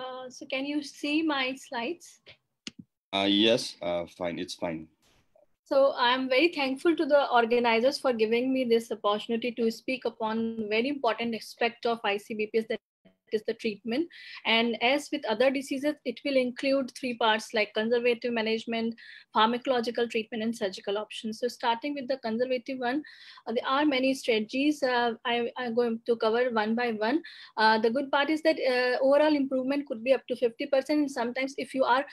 Uh, so can you see my slides? Uh, yes, uh, fine, it's fine. So I'm very thankful to the organizers for giving me this opportunity to speak upon very important aspect of ICBPS that is the treatment. And as with other diseases, it will include three parts like conservative management, pharmacological treatment, and surgical options. So starting with the conservative one, uh, there are many strategies. Uh, I, am going to cover one by one. Uh, the good part is that uh, overall improvement could be up to 50%. And sometimes if you are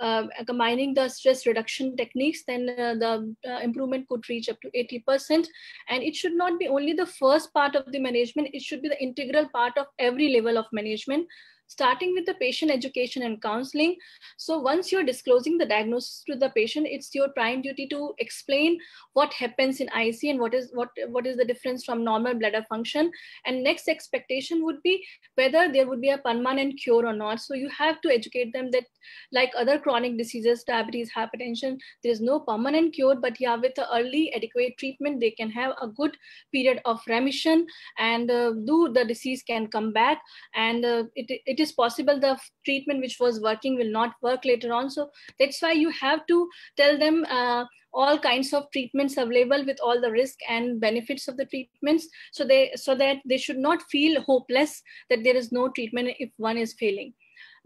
uh, combining the stress reduction techniques, then uh, the uh, improvement could reach up to 80%. And it should not be only the first part of the management, it should be the integral part of every level of management starting with the patient education and counseling. So once you're disclosing the diagnosis to the patient, it's your prime duty to explain what happens in IC and what is what what is the difference from normal bladder function. And next expectation would be whether there would be a permanent cure or not. So you have to educate them that like other chronic diseases, diabetes, hypertension, there is no permanent cure, but yeah, with the early adequate treatment, they can have a good period of remission and uh, do the disease can come back and uh, it, it it is possible the treatment which was working will not work later on. So that's why you have to tell them uh, all kinds of treatments available with all the risk and benefits of the treatments so they so that they should not feel hopeless that there is no treatment if one is failing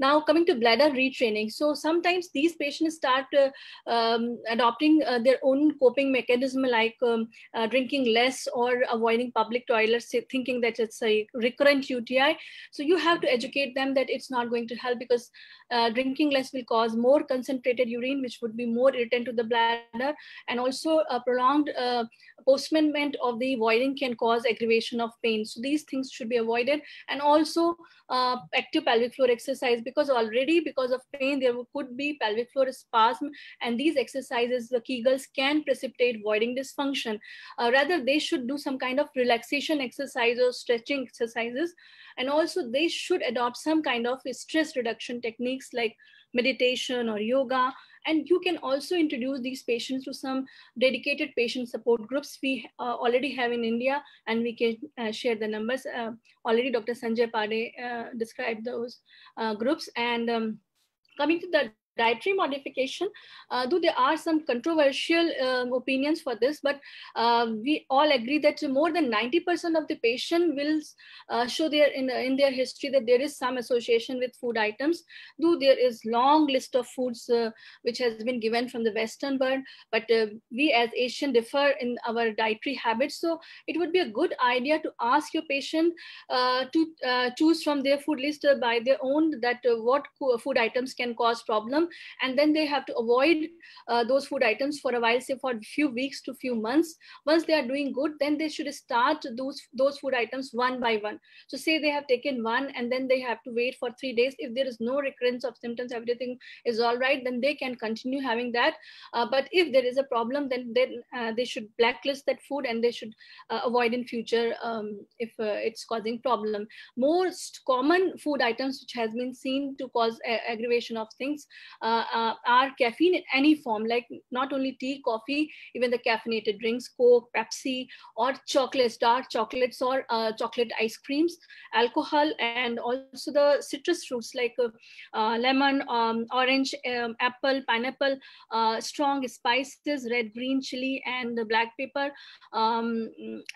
now coming to bladder retraining. So sometimes these patients start uh, um, adopting uh, their own coping mechanism like um, uh, drinking less or avoiding public toilets, thinking that it's a recurrent UTI. So you have to educate them that it's not going to help because uh, drinking less will cause more concentrated urine, which would be more irritant to the bladder. And also a prolonged uh, postponement of the voiding can cause aggravation of pain. So these things should be avoided. And also uh, active pelvic floor exercise because already because of pain there could be pelvic floor spasm and these exercises the kegels can precipitate voiding dysfunction. Uh, rather they should do some kind of relaxation exercise or stretching exercises and also they should adopt some kind of stress reduction techniques like meditation or yoga and you can also introduce these patients to some dedicated patient support groups we uh, already have in India, and we can uh, share the numbers. Uh, already Dr. Sanjay Pade uh, described those uh, groups. And um, coming to the dietary modification, uh, though there are some controversial um, opinions for this, but uh, we all agree that more than 90% of the patient will uh, show their in, in their history that there is some association with food items, though there is long list of foods uh, which has been given from the Western world, but uh, we as Asian differ in our dietary habits. So it would be a good idea to ask your patient uh, to choose from their food list by their own that what food items can cause problem and then they have to avoid uh, those food items for a while say for a few weeks to few months. Once they are doing good then they should start those those food items one by one. So say they have taken one and then they have to wait for three days. If there is no recurrence of symptoms everything is all right then they can continue having that. Uh, but if there is a problem then then uh, they should blacklist that food and they should uh, avoid in future um, if uh, it's causing problem. Most common food items which has been seen to cause aggravation of things uh, uh, are caffeine in any form, like not only tea, coffee, even the caffeinated drinks, Coke, Pepsi, or chocolates, dark chocolates, or uh, chocolate ice creams, alcohol, and also the citrus fruits like lemon, um, orange, um, apple, pineapple, strong spices, red, green chili, and the black pepper, um,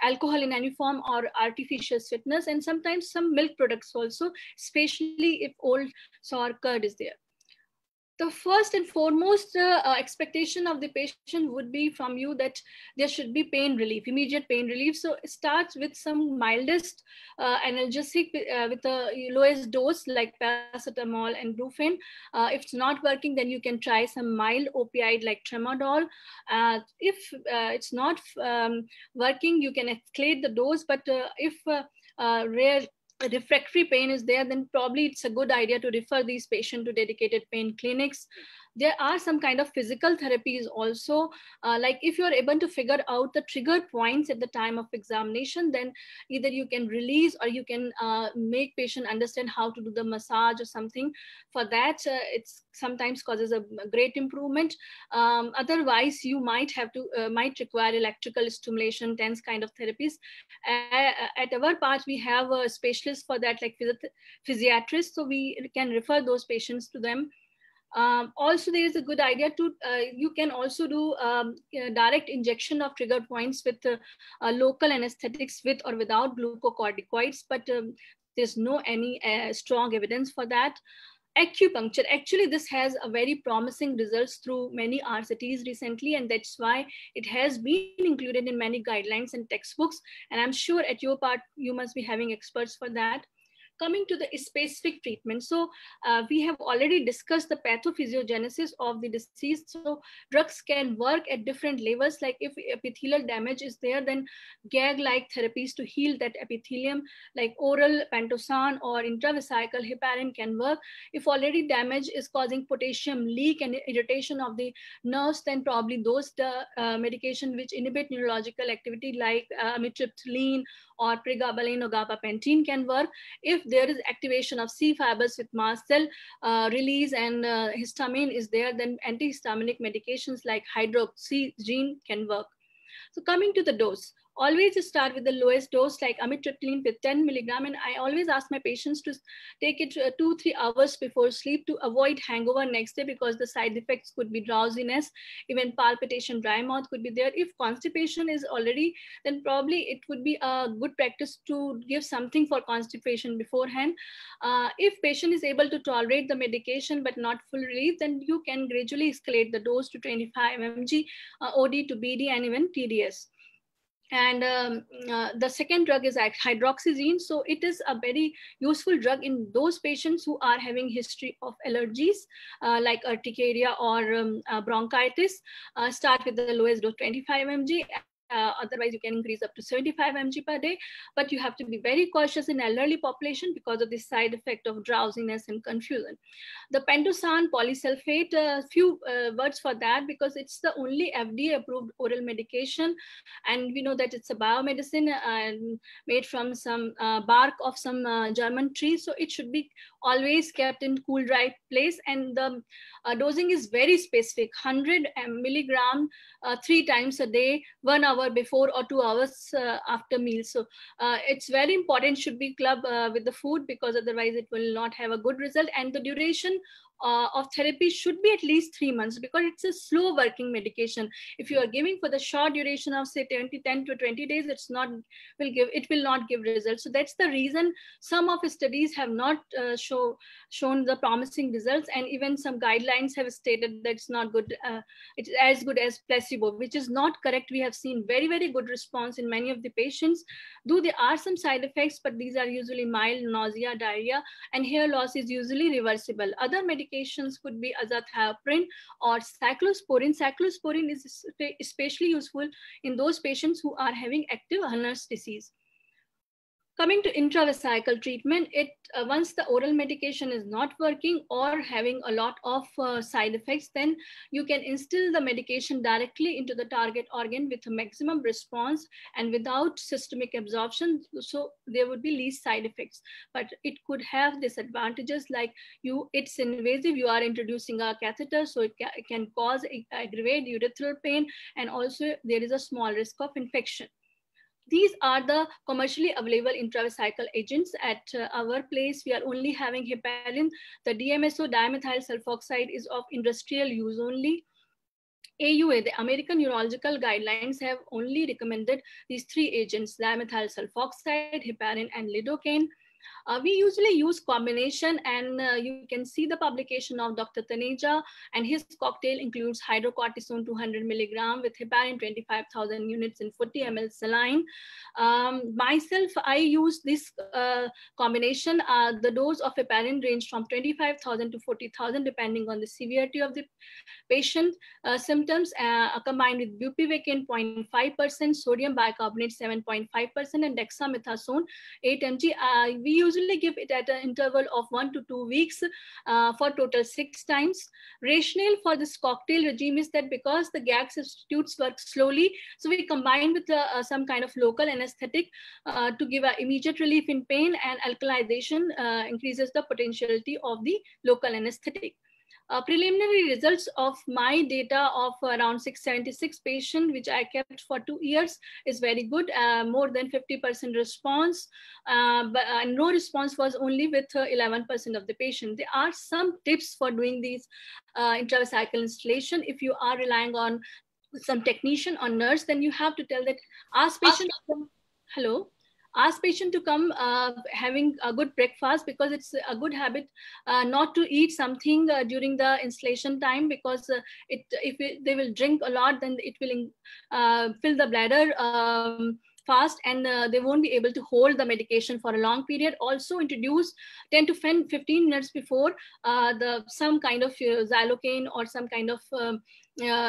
alcohol in any form, or artificial sweetness, and sometimes some milk products also, especially if old sour curd is there the first and foremost uh, uh, expectation of the patient would be from you that there should be pain relief, immediate pain relief. So it starts with some mildest uh, analgesic uh, with the lowest dose like paracetamol and brufen. Uh, if it's not working, then you can try some mild opioid like tramadol. Uh, if it's not um, working, you can escalate the dose. But if rare refractory pain is there, then probably it's a good idea to refer these patients to dedicated pain clinics. There are some kind of physical therapies also. Uh, like if you're able to figure out the trigger points at the time of examination then either you can release or you can uh, make patient understand how to do the massage or something. For that uh, it's sometimes causes a great improvement. Um, otherwise you might have to uh, might require electrical stimulation TENS kind of therapies. At our part we have a specialist for that like physiatrist. So we can refer those patients to them um, also, there is a good idea to, uh, you can also do um, you know, direct injection of trigger points with uh, uh, local anesthetics with or without glucocorticoids, but um, there's no any uh, strong evidence for that. Acupuncture, actually this has a very promising results through many RCTs recently, and that's why it has been included in many guidelines and textbooks. And I'm sure at your part, you must be having experts for that coming to the specific treatment. So uh, we have already discussed the pathophysiogenesis of the disease. So drugs can work at different levels. Like if epithelial damage is there, then gag-like therapies to heal that epithelium, like oral pentosan or intravesical heparin can work. If already damage is causing potassium leak and irritation of the nerves, then probably those uh, medication which inhibit neurological activity like uh, amitriptyline or pregabalin or gabapentin can work. If there is activation of C fibers with mast cell uh, release and uh, histamine is there, then antihistaminic medications like hydroxyzine can work. So coming to the dose, always start with the lowest dose like amitriptyline with 10 milligram and i always ask my patients to take it uh, two three hours before sleep to avoid hangover next day because the side effects could be drowsiness. Even palpitation dry mouth could be there. If constipation is already then probably it would be a good practice to give something for constipation beforehand. Uh, if patient is able to tolerate the medication but not full relief then you can gradually escalate the dose to 25 mg uh, od to bd and even tds and um, uh, the second drug is hydroxyzine. So it is a very useful drug in those patients who are having history of allergies uh, like urticaria or um, uh, bronchitis. Uh, start with the lowest dose 25 mg uh, otherwise, you can increase up to 75 mg per day. But you have to be very cautious in elderly population because of the side effect of drowsiness and confusion. The pentosan polysulfate, a uh, few uh, words for that because it's the only FDA approved oral medication. And we know that it's a biomedicine and made from some uh, bark of some uh, German tree. So it should be always kept in cool, dry place. And the uh, dosing is very specific, 100 milligram uh, three times a day, one hour before or two hours uh, after meals. So uh, it's very important should be club uh, with the food because otherwise it will not have a good result. And the duration uh, of therapy should be at least three months because it's a slow working medication. If you are giving for the short duration of say 20, 10 to 20 days, it's not will give it will not give results. So that's the reason some of the studies have not uh, show shown the promising results, and even some guidelines have stated that it's not good. Uh, it's as good as placebo, which is not correct. We have seen very very good response in many of the patients. Though there are some side effects, but these are usually mild nausea, diarrhea, and hair loss is usually reversible. Other medications medications could be azathioprine or cyclosporin. Cyclosporin is especially useful in those patients who are having active Hunner's disease. Coming to intravesical treatment, it uh, once the oral medication is not working or having a lot of uh, side effects, then you can instill the medication directly into the target organ with a maximum response and without systemic absorption. So there would be least side effects, but it could have disadvantages like you, it's invasive. You are introducing a catheter, so it, ca it can cause aggravate urethral pain, and also there is a small risk of infection. These are the commercially available intravesical agents. At uh, our place, we are only having heparin. The DMSO dimethyl sulfoxide is of industrial use only. AUA, the American Urological Guidelines, have only recommended these three agents, dimethyl sulfoxide, heparin, and lidocaine. Uh, we usually use combination and uh, you can see the publication of Dr. Taneja and his cocktail includes hydrocortisone 200 milligram with heparin 25,000 units in 40 ml saline. Um, myself, I use this uh, combination. Uh, the dose of heparin range from 25,000 to 40,000 depending on the severity of the patient uh, symptoms uh, combined with bupivacaine 0.5%, sodium bicarbonate 7.5% and dexamethasone 8 mg. we usually give it at an interval of one to two weeks uh, for total six times. Rationale for this cocktail regime is that because the gag substitutes work slowly, so we combine with uh, uh some kind of local anesthetic uh, to give immediate relief in pain and alkalization uh, increases the potentiality of the local anesthetic. Uh, preliminary results of my data of around 676 patients, which I kept for two years, is very good. Uh, more than 50% response, uh, but uh, no response was only with 11% uh, of the patient. There are some tips for doing these uh, intravesical installation. If you are relying on some technician or nurse, then you have to tell that ask patient. Hello ask patient to come uh, having a good breakfast because it's a good habit uh, not to eat something uh, during the installation time because uh, it if it, they will drink a lot then it will uh, fill the bladder um, fast and uh, they won't be able to hold the medication for a long period. Also introduce 10 to 15 minutes before the some kind of xylocaine or some kind of um,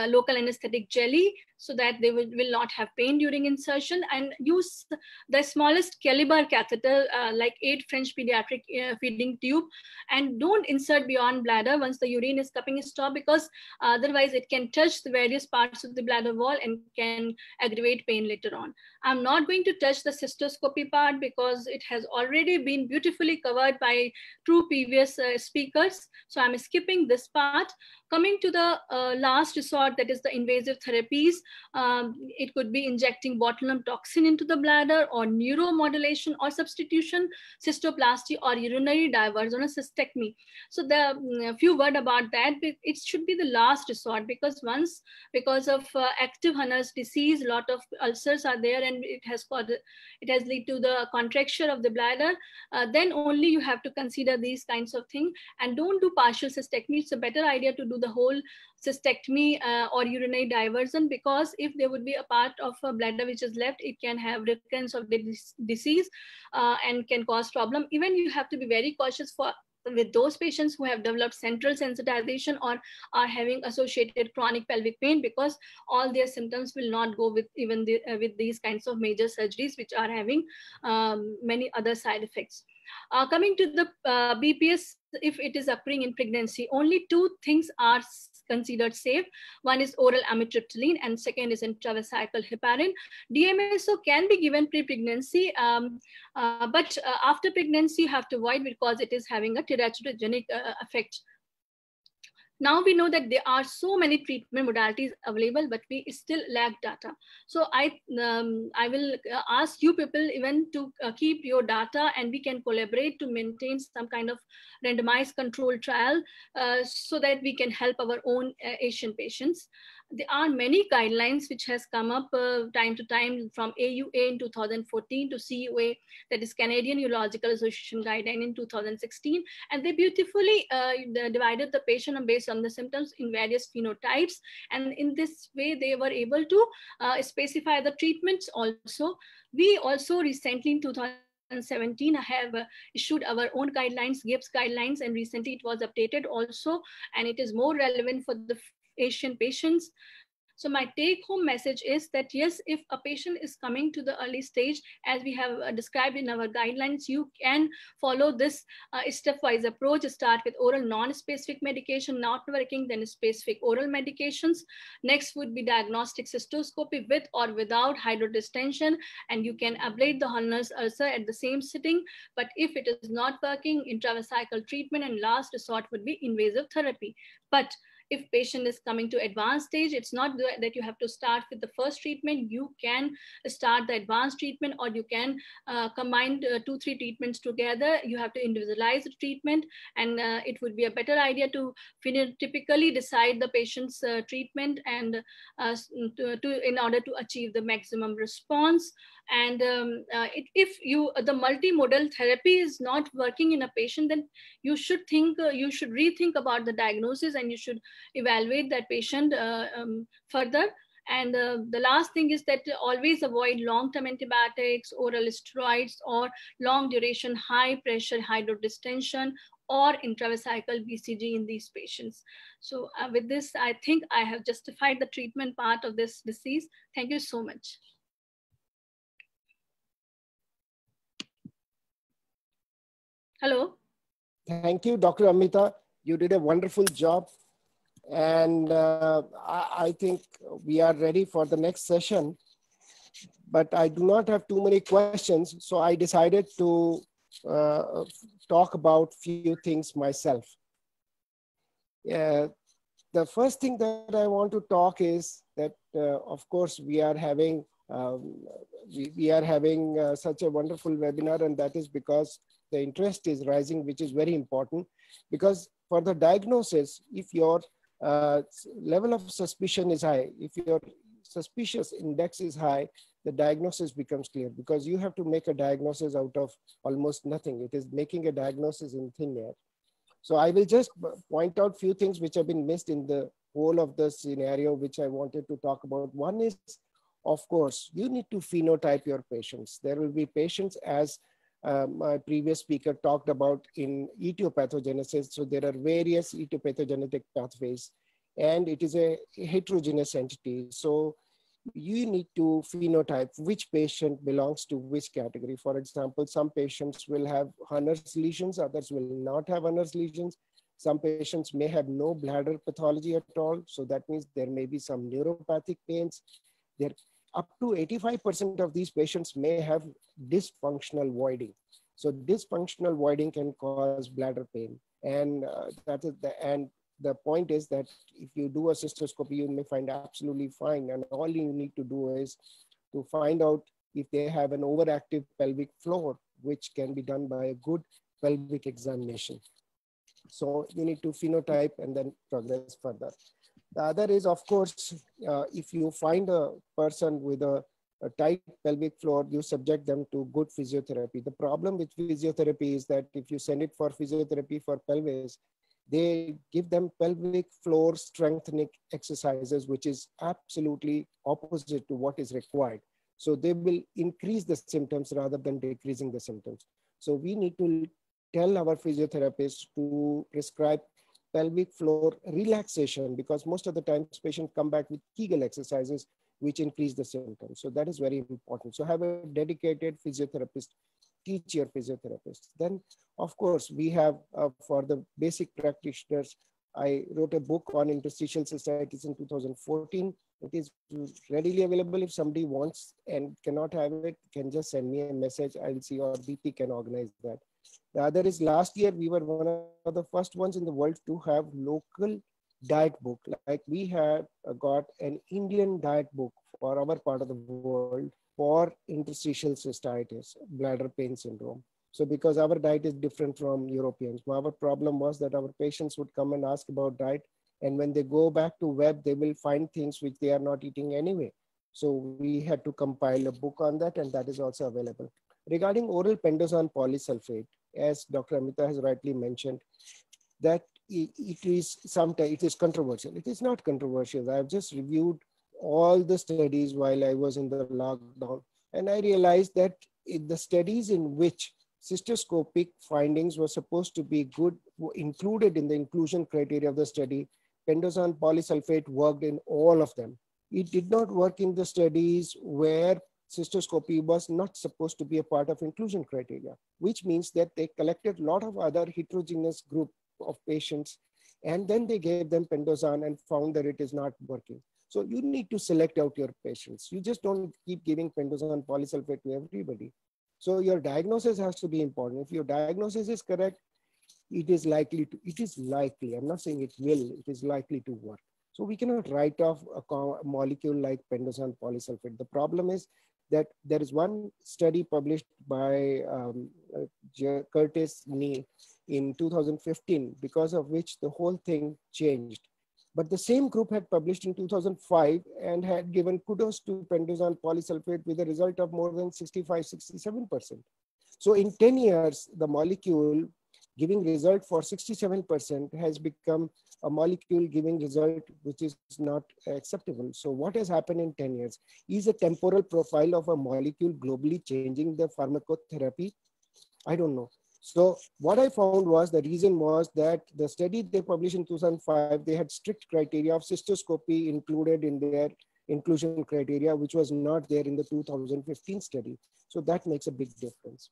local anesthetic jelly so that they will, will not have pain during insertion and use the smallest caliber catheter uh, like 8 French pediatric uh, feeding tube and don't insert beyond bladder once the urine is cupping stop because otherwise it can touch the various parts of the bladder wall and can aggravate pain later on. I'm not going to touch the cystoscopy part because it has already been beautifully covered by two previous uh, speakers. So I'm skipping this part. Coming to the uh, last resort, that is the invasive therapies. Um, it could be injecting botulinum toxin into the bladder or neuromodulation or substitution, cystoplasty or urinary diversion or cystectomy. So the mm, few word about that, it should be the last resort because once, because of uh, active Hunner's disease, a lot of ulcers are there and it has caused, it has led to the contracture of the bladder, uh, then only you have to consider these kinds of things and don't do partial cystectomy. It's a better idea to do the whole cystectomy uh, or urinary diversion because if there would be a part of a bladder which is left, it can have recurrence of the disease uh, and can cause problem. Even you have to be very cautious for with those patients who have developed central sensitization or are having associated chronic pelvic pain because all their symptoms will not go with even the, uh, with these kinds of major surgeries which are having um, many other side effects. Uh, coming to the uh, BPS, if it is occurring in pregnancy, only two things are considered safe. One is oral amitriptyline and second is intravesical heparin. DMSO can be given pre-pregnancy, um, uh, but uh, after pregnancy you have to avoid because it is having a teratogenic uh, effect now we know that there are so many treatment modalities available, but we still lack data. So I, um, I will uh, ask you people even to uh, keep your data and we can collaborate to maintain some kind of randomized control trial uh, so that we can help our own uh, Asian patients there are many guidelines which has come up uh, time to time from AUA in 2014 to CUA, that is Canadian Urological Association guideline in 2016. And they beautifully uh, divided the patient based on the symptoms in various phenotypes. And in this way, they were able to uh, specify the treatments also. We also recently in 2017 have uh, issued our own guidelines gibbs guidelines and recently it was updated also and it is more relevant for the Asian patients. So my take home message is that yes, if a patient is coming to the early stage, as we have uh, described in our guidelines, you can follow this uh, stepwise approach. Start with oral non-specific medication, not working, then specific oral medications. Next would be diagnostic cystoscopy with or without hydrodistension, and you can ablate the Hunner's ulcer at the same sitting. But if it is not working, intravesical treatment and last resort would be invasive therapy. But if patient is coming to advanced stage, it's not that you have to start with the first treatment. You can start the advanced treatment or you can uh, combine uh, two, three treatments together. You have to individualize the treatment and uh, it would be a better idea to phenotypically decide the patient's uh, treatment and uh, to, to, in order to achieve the maximum response. And um, uh, it, if you the multimodal therapy is not working in a patient, then you should think you should rethink about the diagnosis and you should evaluate that patient uh, um, further. And uh, the last thing is that always avoid long-term antibiotics, oral steroids, or long duration high pressure hydrodistension or intravesical BCG in these patients. So uh, with this, I think I have justified the treatment part of this disease. Thank you so much. Hello. Thank you, Dr. Amita. You did a wonderful job. And uh, I, I think we are ready for the next session. But I do not have too many questions. So I decided to uh, talk about few things myself. Uh, the first thing that I want to talk is that, uh, of course, we are having um, we, we, are having uh, such a wonderful webinar, and that is because the interest is rising, which is very important. Because for the diagnosis, if your uh, level of suspicion is high, if your suspicious index is high, the diagnosis becomes clear because you have to make a diagnosis out of almost nothing. It is making a diagnosis in thin air. So I will just point out few things which have been missed in the whole of the scenario, which I wanted to talk about. One is, of course, you need to phenotype your patients. There will be patients as uh, my previous speaker talked about in etiopathogenesis. So there are various etiopathogenetic pathways and it is a heterogeneous entity. So you need to phenotype which patient belongs to which category. For example, some patients will have Hunner's lesions, others will not have Hunner's lesions. Some patients may have no bladder pathology at all. So that means there may be some neuropathic pains. There, up to 85% of these patients may have dysfunctional voiding. So dysfunctional voiding can cause bladder pain. And uh, that is the, and the point is that if you do a cystoscopy, you may find absolutely fine. And all you need to do is to find out if they have an overactive pelvic floor, which can be done by a good pelvic examination. So you need to phenotype and then progress further. The other is, of course, uh, if you find a person with a, a tight pelvic floor, you subject them to good physiotherapy. The problem with physiotherapy is that if you send it for physiotherapy for pelvis, they give them pelvic floor strengthening exercises, which is absolutely opposite to what is required. So they will increase the symptoms rather than decreasing the symptoms. So we need to tell our physiotherapists to prescribe pelvic floor relaxation because most of the times patients come back with Kegel exercises which increase the symptoms. So that is very important. So have a dedicated physiotherapist teach your physiotherapists. Then, of course, we have uh, for the basic practitioners, I wrote a book on interstitial cystitis in 2014. It is readily available if somebody wants and cannot have it, can just send me a message. I'll see or BP can organize that. The other is last year, we were one of the first ones in the world to have local diet book. Like we had uh, got an Indian diet book for our part of the world for interstitial cystitis, bladder pain syndrome. So because our diet is different from Europeans, our problem was that our patients would come and ask about diet. And when they go back to web, they will find things which they are not eating anyway. So we had to compile a book on that and that is also available. Regarding oral pentosan polysulfate, as Dr. Amita has rightly mentioned, that it is sometimes it is controversial. It is not controversial. I have just reviewed all the studies while I was in the lockdown. And I realized that the studies in which cystoscopic findings were supposed to be good, included in the inclusion criteria of the study, pentosan polysulfate worked in all of them. It did not work in the studies where cystoscopy was not supposed to be a part of inclusion criteria, which means that they collected a lot of other heterogeneous group of patients and then they gave them pentosan and found that it is not working. So you need to select out your patients. You just don't keep giving pentosan polysulfate to everybody. So your diagnosis has to be important. If your diagnosis is correct, it is likely to, it is likely, I'm not saying it will, it is likely to work. So we cannot write off a molecule like pentosan polysulfate. The problem is that there is one study published by um, uh, Curtis Nickel in 2015, because of which the whole thing changed. But the same group had published in 2005 and had given kudos to pentosan polysulfate with a result of more than 65, 67%. So in 10 years, the molecule giving result for 67% has become a molecule giving result which is not acceptable. So what has happened in 10 years? Is a temporal profile of a molecule globally changing the pharmacotherapy? I don't know. So what I found was the reason was that the study they published in 2005, they had strict criteria of cystoscopy included in their inclusion criteria, which was not there in the 2015 study. So that makes a big difference.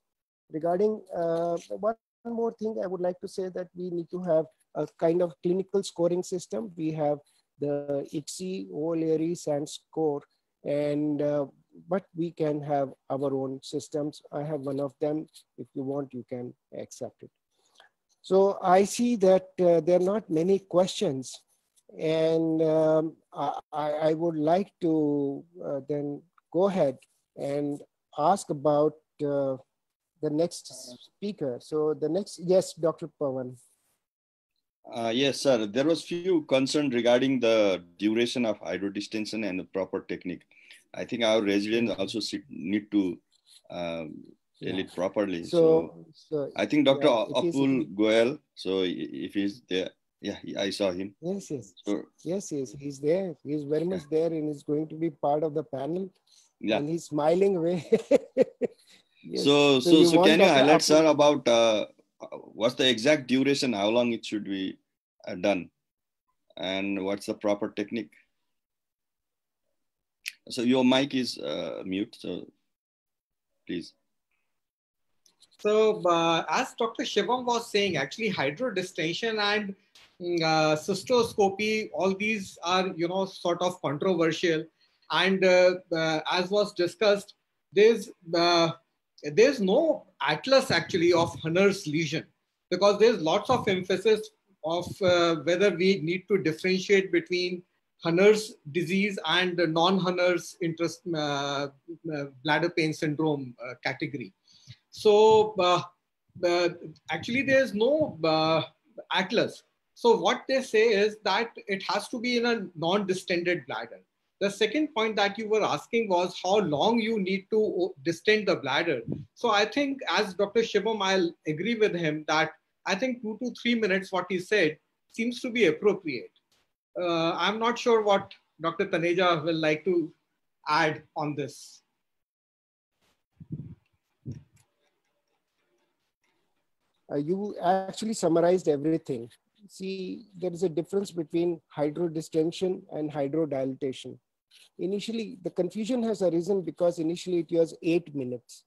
Regarding uh, what more thing I would like to say that we need to have a kind of clinical scoring system. We have the ICSI, O'Leary-Sant score, and uh, but we can have our own systems. I have one of them. If you want, you can accept it. So I see that uh, there are not many questions, and um, I, I, would like to uh, then go ahead and ask about uh, the next speaker. So the next, yes, Dr. Pawan. Uh, yes, sir. There was few concern regarding the duration of hydrodistension and the proper technique. I think our residents also need to um, tell yeah. it properly. So, so, so, I think Dr. Yeah, Apul Goel. So if he's there, yeah, I saw him. Yes, yes, so, yes, yes. He's there. He's very much there, and he's going to be part of the panel. Yeah, and he's smiling away. yes. So, so, so, so can you highlight, Apul? sir, about uh, what's the exact duration? How long it should be uh, done, and what's the proper technique? So your mic is uh, mute, so please. So uh, as Dr. Shivam was saying, actually hydrodistension and mm, uh, cystoscopy, all these are, you know, sort of controversial. And uh, uh as was discussed, there's, uh, there's no atlas actually of Hunner's lesion because there's lots of emphasis of uh, whether we need to differentiate between Hunner's disease and non-Hunner's interest uh, uh, bladder pain syndrome uh, category. So uh, actually, there's no uh, atlas. So what they say is that it has to be in a non-distended bladder. The second point that you were asking was how long you need to distend the bladder. So I think, as Dr. Shivam, I'll agree with him that I think two to three minutes, what he said, seems to be appropriate uh, I'm not sure what Dr. Taneja will like to add on this. Uh, you actually summarized everything. See, there is a difference between hydrodistension and hydrodilatation. Initially, the confusion has arisen because initially it was eight minutes.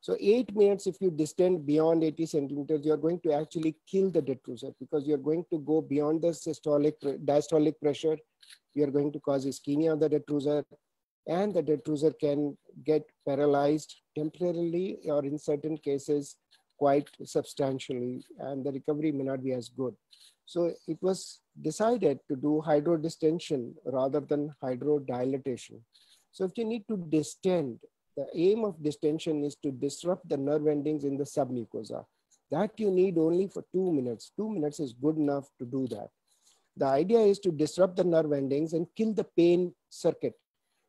So eight minutes, if you distend beyond 80 centimeters, you're going to actually kill the detrusor because you're going to go beyond the systolic, diastolic pressure. You're going to cause ischemia of the detrusor and the detrusor can get paralyzed temporarily or in certain cases quite substantially and the recovery may not be as good. So it was decided to do hydrodistension rather than hydrodilatation. So if you need to distend the aim of distension is to disrupt the nerve endings in the submucosa. That you need only for two minutes. Two minutes is good enough to do that. The idea is to disrupt the nerve endings and kill the pain circuit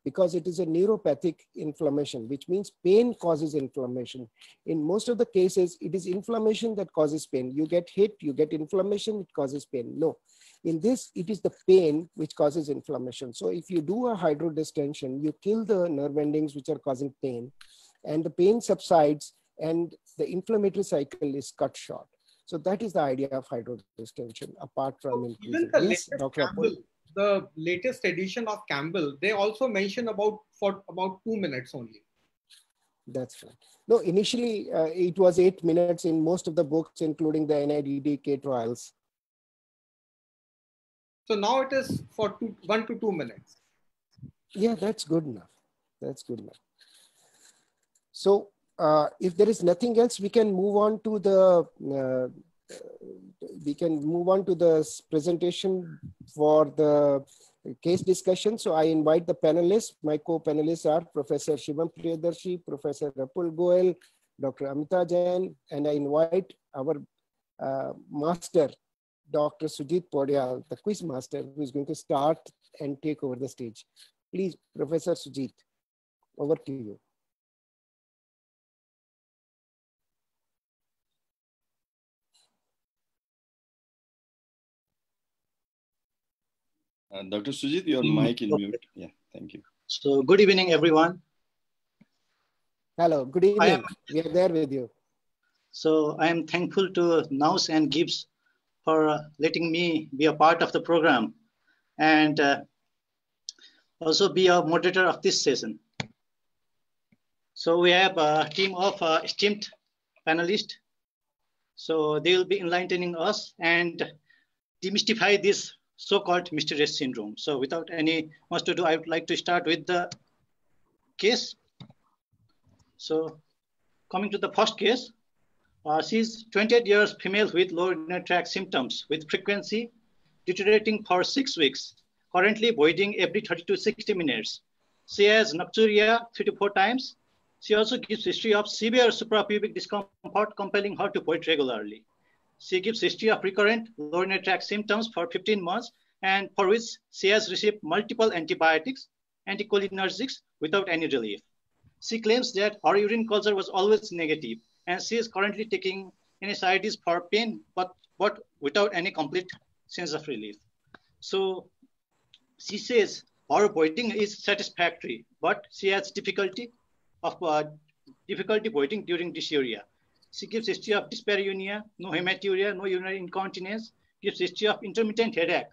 because it is a neuropathic inflammation, which means pain causes inflammation. In most of the cases, it is inflammation that causes pain. You get hit, you get inflammation, it causes pain. No, in this, it is the pain which causes inflammation. So if you do a hydrodistension, you kill the nerve endings which are causing pain and the pain subsides and the inflammatory cycle is cut short. So that is the idea of hydrodistension apart from increasing. the, yes, latest Campbell, the latest edition of Campbell, they also mention about for about two minutes only. That's right. No, initially uh, it was eight minutes in most of the books, including the NIDDK trials. So now it is for two, one to two minutes. Yeah, that's good enough. That's good enough. So uh, if there is nothing else, we can move on to the uh, we can move on to the presentation for the case discussion. So I invite the panelists. My co-panelists are Professor Shivam Priyadarshi, Professor Apul Goel, Dr. Amita Jain, and I invite our uh, master, Dr. Sujit Podial, the quiz master, who is going to start and take over the stage. Please, Professor Sujit, over to you. Uh, Dr. Sujit, your mm, mic in mute. Yeah, thank you. So good evening, everyone. Hello, good evening. Am, we are there with you. So I am thankful to Naus and Gibbs for uh, letting me be a part of the program and uh, also be a moderator of this session. So we have a team of uh, esteemed panelists. So they will be enlightening us and demystify this so-called mysterious syndrome. So without any much to do, I would like to start with the case. So coming to the first case, uh, she's 28 years female with lower urinary tract symptoms with frequency deteriorating for six weeks, currently voiding every 30 to 60 minutes. She has nocturia three to four times. She also gives history of severe suprapubic discomfort compelling her to void regularly. She gives history of recurrent urinary tract symptoms for 15 months and for which she has received multiple antibiotics, anticholinergics without any relief. She claims that her urine culture was always negative and she is currently taking NSAIDs for pain, but, but without any complete sense of relief. So she says her voiding is satisfactory, but she has difficulty of uh, difficulty voiding during dysuria. She gives history of dyspareunia, no hematuria, no urinary incontinence, gives history of intermittent headache,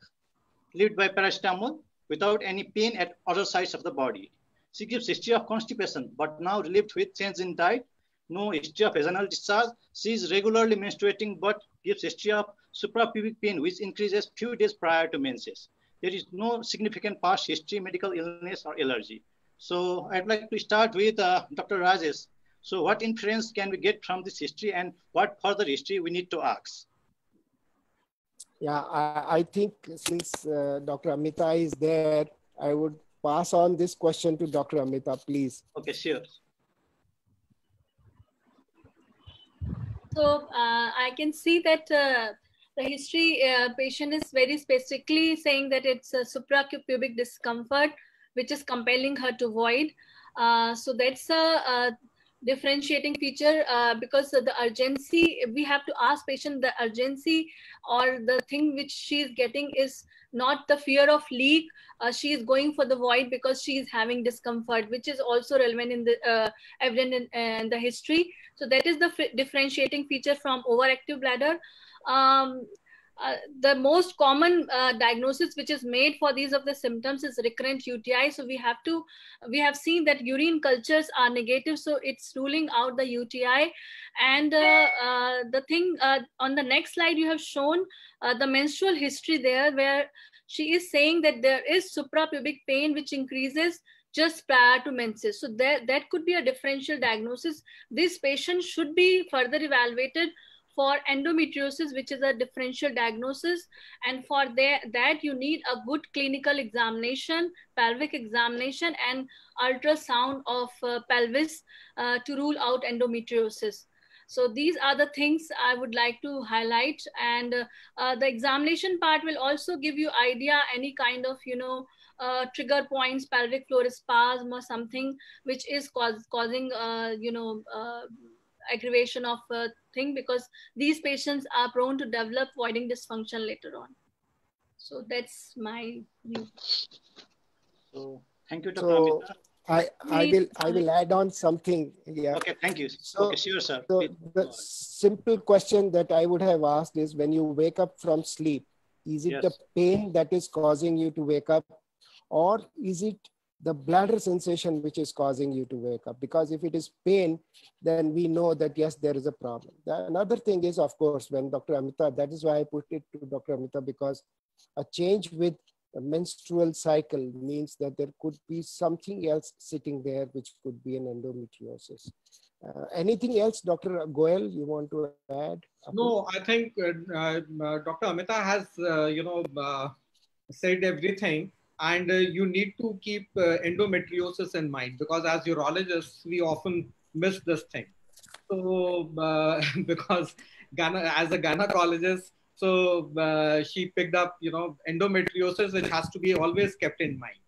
lived by paracetamol without any pain at other sides of the body. She gives history of constipation, but now relieved with change in diet, no history of vaginal discharge. She is regularly menstruating, but gives history of suprapubic pain, which increases few days prior to menses. There is no significant past history, medical illness, or allergy. So I'd like to start with uh, Dr. Rajesh. So what inference can we get from this history and what further history we need to ask? Yeah, I, I think since uh, Dr. Amita is there, I would pass on this question to Dr. Amita, please. Okay, sure. So uh, I can see that uh, the history uh, patient is very specifically saying that it's a suprapubic discomfort, which is compelling her to void. Uh, so that's a, a differentiating feature uh, because the urgency we have to ask patient the urgency or the thing which she is getting is not the fear of leak. Uh, she is going for the void because she is having discomfort which is also relevant in the uh, evident in, in, the history. So that is the differentiating feature from overactive bladder. Um, uh, the most common uh, diagnosis which is made for these of the symptoms is recurrent UTI. So we have to, we have seen that urine cultures are negative. So it's ruling out the UTI. And uh, uh, the thing uh, on the next slide, you have shown the menstrual history there where she is saying that there is suprapubic pain which increases just prior to menses. So that, that could be a differential diagnosis. This patient should be further evaluated for endometriosis, which is a differential diagnosis. And for that, you need a good clinical examination, pelvic examination, and ultrasound of uh, pelvis uh, to rule out endometriosis. So these are the things I would like to highlight. And uh, uh the examination part will also give you idea any kind of, you know, uh, trigger points, pelvic floor spasm or something which is cause, causing, uh, you know, uh, aggravation of a thing because these patients are prone to develop voiding dysfunction later on. So that's my view. So thank you, Dr. So, I, I will I will add on something. Yeah. Okay, thank you. So, okay, sure, sir. So the simple question that I would have asked is when you wake up from sleep, is it yes. the pain that is causing you to wake up, or is it the bladder sensation which is causing you to wake up. Because if it is pain, then we know that yes, there is a problem. The, another thing is, of course, when Dr. Amita, that is why I put it to Dr. Amita, because a change with a menstrual cycle means that there could be something else sitting there, which could be an endometriosis. Uh, anything else, Dr. Goel, you want to add? No, I think uh, uh, Dr. Amita has, uh, you know, uh, said everything and uh, you need to keep uh, endometriosis in mind because as urologists we often miss this thing. So uh, because Gyne- as a gynecologist so uh, she picked up you know endometriosis which has to be always kept in mind.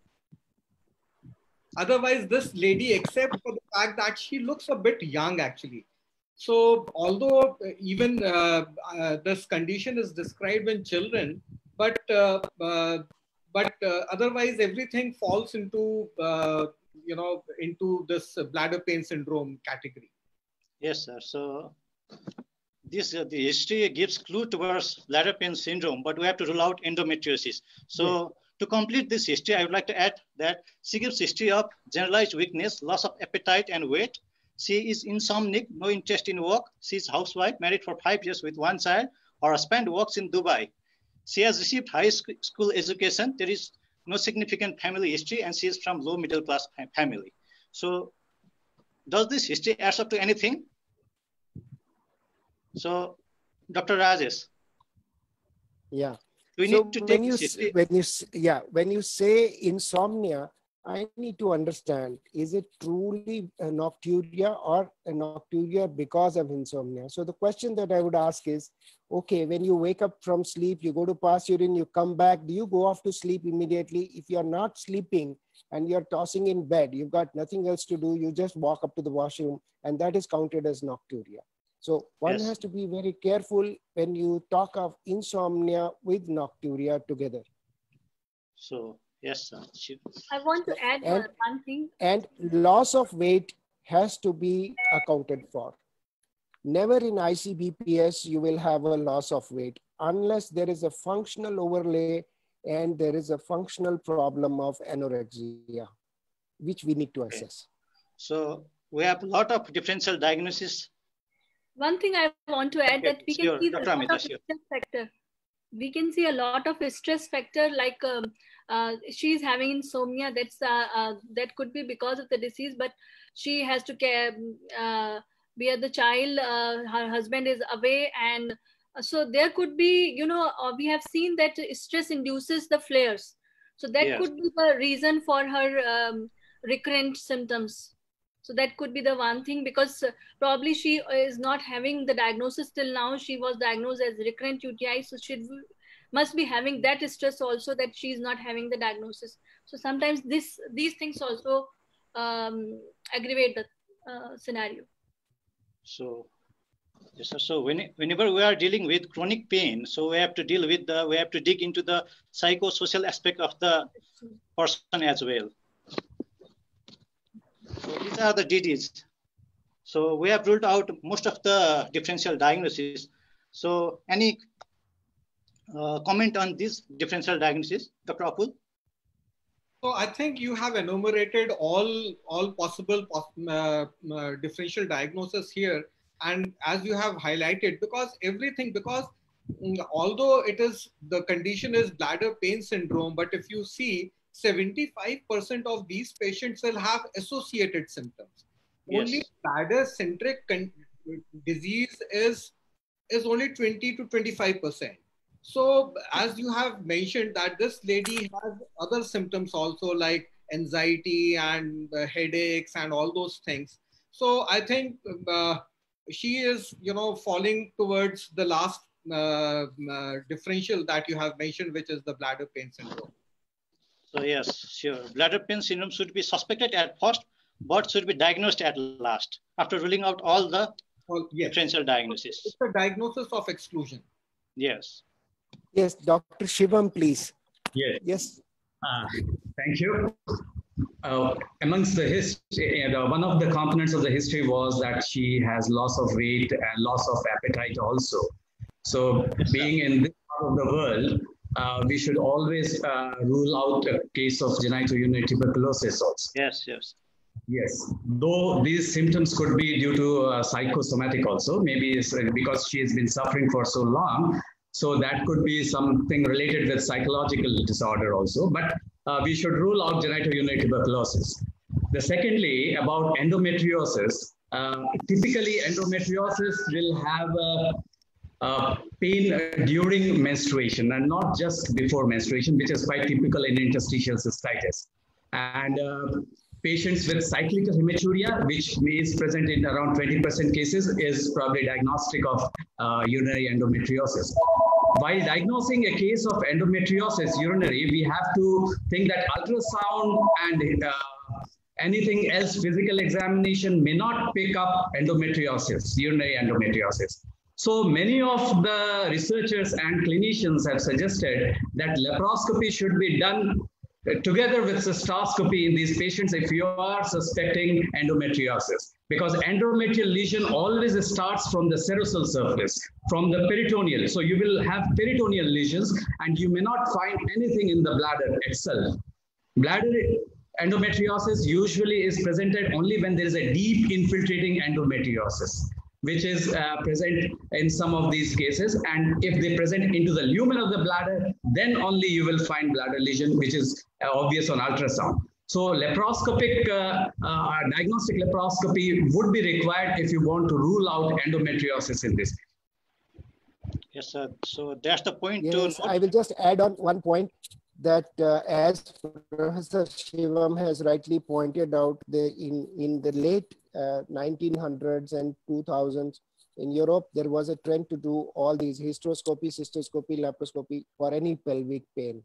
Otherwise this lady except for the fact that she looks a bit young actually. So although uh, even uh, this condition is described in children but but uh, otherwise everything falls into uh, you know into this bladder pain syndrome category yes sir so this uh, the history gives clue towards bladder pain syndrome but we have to rule out endometriosis so to complete this history i would like to add that she gives history of generalized weakness loss of appetite and weight She is insomniac, no interest in work. She is housewife, married for five years with one child. Her husband works in Dubai. She has received high school education. There is no significant family history, and she is from low middle class family. So, does this history adds up to anything? So, Dr. Rajesh. Yeah. We so need to when take you when you yeah when you say insomnia, I need to understand is it truly a nocturia or a nocturia because of insomnia? So the question that I would ask is, okay, when you wake up from sleep, you go to pass urine, you come back, do you go off to sleep immediately? If you're not sleeping and you're tossing in bed, you've got nothing else to do, you just walk up to the washroom, and that is counted as nocturia. So one yes. has to be very careful when you talk of insomnia with nocturia together. So yes, sir. I want to add and, one thing. And loss of weight has to be accounted for. Never in ICBPS you will have a loss of weight unless there is a functional overlay and there is a functional problem of anorexia, which we need to assess. So we have a lot of differential diagnosis one thing I want to add okay, that we can sure. see the lot of stress factor. We can see a lot of stress factor like um, uh, she's having insomnia. That's uh, uh, that could be because of the disease, but she has to care, uh, bear the child. Uh, her husband is away, and uh, so there could be, you know, we have seen that stress induces the flares. So that yes. could be the reason for her um, recurrent symptoms so that could be the one thing because uh, probably she is not having the diagnosis till now she was diagnosed as recurrent uti so she must be having that stress also that she is not having the diagnosis so sometimes this these things also um, aggravate the uh, scenario so yes so when, whenever we are dealing with chronic pain so we have to deal with the we have to dig into the psychosocial aspect of the person as well so these are the DDs. So we have ruled out most of the differential diagnosis. So any uh, comment on this differential diagnosis, Dr. Apul? So I think you have enumerated all all possible uh, uh, differential diagnosis here, and as you have highlighted, because everything because mm, although it is the condition is bladder pain syndrome, but if you see 75% of these patients will have associated symptoms. Yes. Only bladder-centric disease is, is only 20 to 25%. So as you have mentioned that this lady has other symptoms also like anxiety and uh, headaches and all those things. So I think uh, she is, you know, falling towards the last uh, uh differential that you have mentioned, which is the bladder pain syndrome. So yes, sure. Bladder pain syndrome should be suspected at first, but should be diagnosed at last after ruling out all the well, yes. differential diagnosis. It's a diagnosis of exclusion. Yes. Yes, Dr. Shivam, please. Yes. Yes. Uh, thank you. Uh, amongst the history, uh, one of the components of the history was that she has loss of weight and loss of appetite also. So being in this part of the world, uh, we should always uh, rule out a case of genital genitourinary tuberculosis also. Yes, yes. Yes, though these symptoms could be due to uh, psychosomatic also, maybe it's uh, because she has been suffering for so long. So that could be something related with psychological disorder also, but uh, we should rule out genitourinary tuberculosis. The secondly, about endometriosis, uh, typically endometriosis will have a uh, pain during menstruation and not just before menstruation, which is quite typical in interstitial cystitis. And uh, patients with cyclic hematuria, which is present in around 20% cases, is probably diagnostic of uh, urinary endometriosis. While diagnosing a case of endometriosis urinary, we have to think that ultrasound and uh, anything else physical examination may not pick up endometriosis, urinary endometriosis. So many of the researchers and clinicians have suggested that laparoscopy should be done together with cystoscopy in these patients if you are suspecting endometriosis because endometrial lesion always starts from the serosal surface from the peritoneal. So you will have peritoneal lesions and you may not find anything in the bladder itself. Bladder endometriosis usually is presented only when there is a deep infiltrating endometriosis which is uh, present in some of these cases. And if they present into the lumen of the bladder, then only you will find bladder lesion, which is uh, obvious on ultrasound. So laparoscopic, uh, uh, diagnostic laparoscopy would be required if you want to rule out endometriosis in this. Yes, sir. So that's the point. Yes, I will just add on one point that uh, as Professor Shivam has rightly pointed out, the, in, in the late uh, 1900s and 2000s in Europe, there was a trend to do all these hysteroscopy, cystoscopy, laparoscopy for any pelvic pain.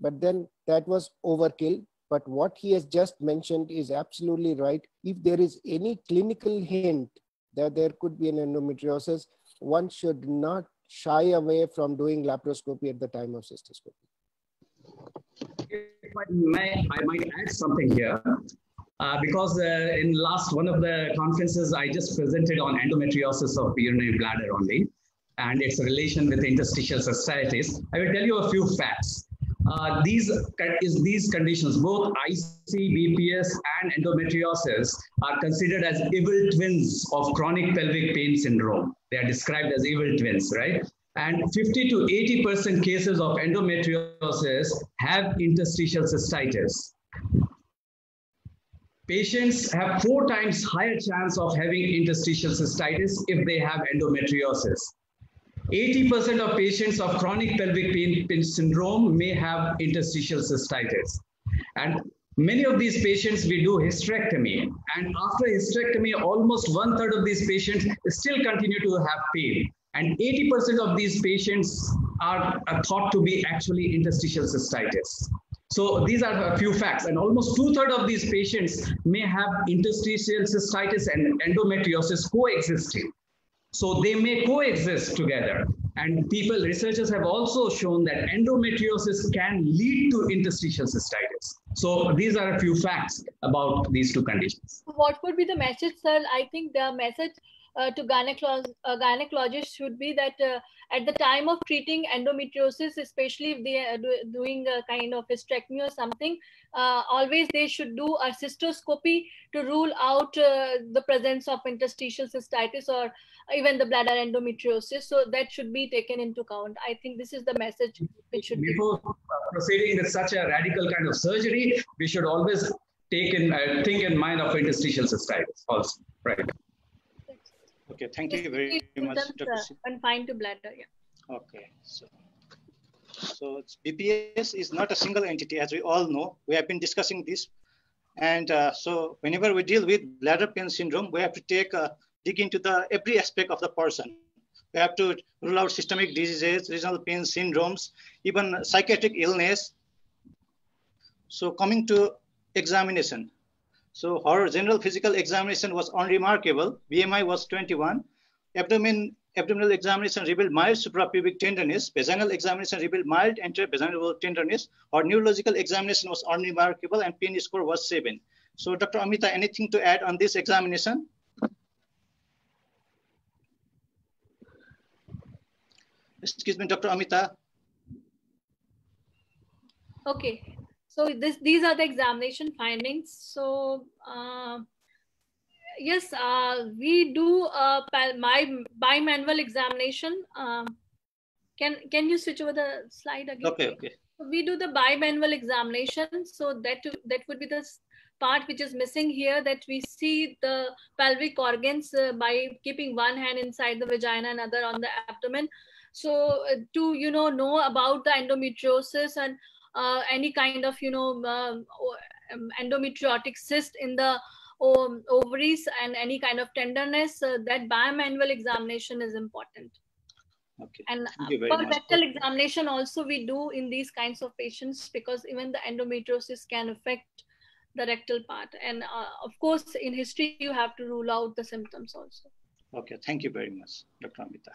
But then that was overkill. But what he has just mentioned is absolutely right. If there is any clinical hint that there could be an endometriosis, one should not shy away from doing laparoscopy at the time of cystoscopy. If I may, I might add something here. Uh, because uh, in last one of the conferences, I just presented on endometriosis of urinary bladder only and its relation with interstitial cystitis. I will tell you a few facts. Uh, these is these conditions, both ICBPS and endometriosis, are considered as evil twins of chronic pelvic pain syndrome. They are described as evil twins, right? And 50 to 80% cases of endometriosis have interstitial cystitis. Patients have four times higher chance of having interstitial cystitis if they have endometriosis. 80% of patients of chronic pelvic pain, pain syndrome may have interstitial cystitis. And many of these patients, we do hysterectomy. And after hysterectomy, almost one third of these patients still continue to have pain. And 80% of these patients are, are thought to be actually interstitial cystitis. So these are a few facts, and almost two thirds of these patients may have interstitial cystitis and endometriosis coexisting. So they may coexist together. And people, researchers have also shown that endometriosis can lead to interstitial cystitis. So these are a few facts about these two conditions. What would be the message, sir? I think the message uh, to gynecolog- uh, gynecologists should be that uh, at the time of treating endometriosis, especially if they are do- doing a kind of hysterectomy or something, uh, always they should do a cystoscopy to rule out uh, the presence of interstitial cystitis or even the bladder endometriosis. So that should be taken into account. I think this is the message which should Before be. proceeding with such a radical kind of surgery, we should always take in, uh, think in mind of interstitial cystitis also, right? Okay, thank you very much, Dr. Confined to bladder, yeah. Okay, so so BPS is not a single entity, as we all know. We have been discussing this, and uh, so whenever we deal with bladder pain syndrome, we have to take a dig into the every aspect of the person. We have to rule out systemic diseases, regional pain syndromes, even psychiatric illness. So coming to examination, so her general physical examination was unremarkable. BMI was 21. Abdomen, abdominal examination revealed mild suprapubic tenderness. Vaginal examination revealed mild vaginal tenderness. Her neurological examination was unremarkable and pain score was 7. So Dr. Amita, anything to add on this examination? Excuse me, Dr. Amita. Okay, so this these are the examination findings. So uh, yes uh, we do uh, my bimanual examination um, can can you switch over the slide again? Okay okay. We do the bimanual examination. So that that would be the part which is missing here that we see the pelvic organs uh, by keeping one hand inside the vagina and other on the abdomen. So uh, to you know know about the endometriosis and uh, any kind of you know um, um, endometriotic cyst in the um, ovaries and any kind of tenderness uh, that bimanual examination is important. Okay. And for rectal examination also we do in these kinds of patients because even the endometriosis can affect the rectal part. And uh, of course in history you have to rule out the symptoms also. Okay. Thank you very much dr amita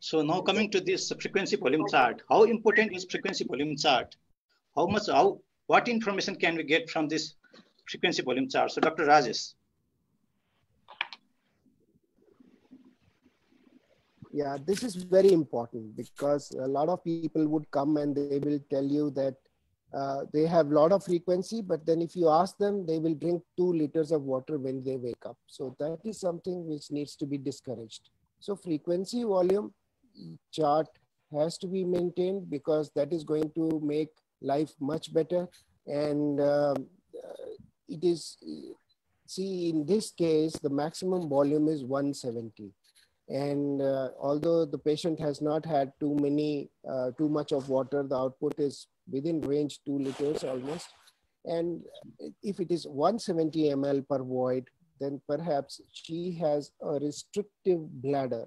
so now coming to this frequency volume chart, how important is frequency volume chart? How much, how, what information can we get from this frequency volume chart? So Dr. Rajesh. Yeah, this is very important because a lot of people would come and they will tell you that uh, they have a lot of frequency, but then if you ask them, they will drink two liters of water when they wake up. So that is something which needs to be discouraged. So frequency volume chart has to be maintained because that is going to make life much better. And um, uh, it is, see, in this case, the maximum volume is 170. And uh, although the patient has not had too many, uh, too much of water, the output is within range two liters almost. And if it is 170 ml per void, then perhaps she has a restrictive bladder.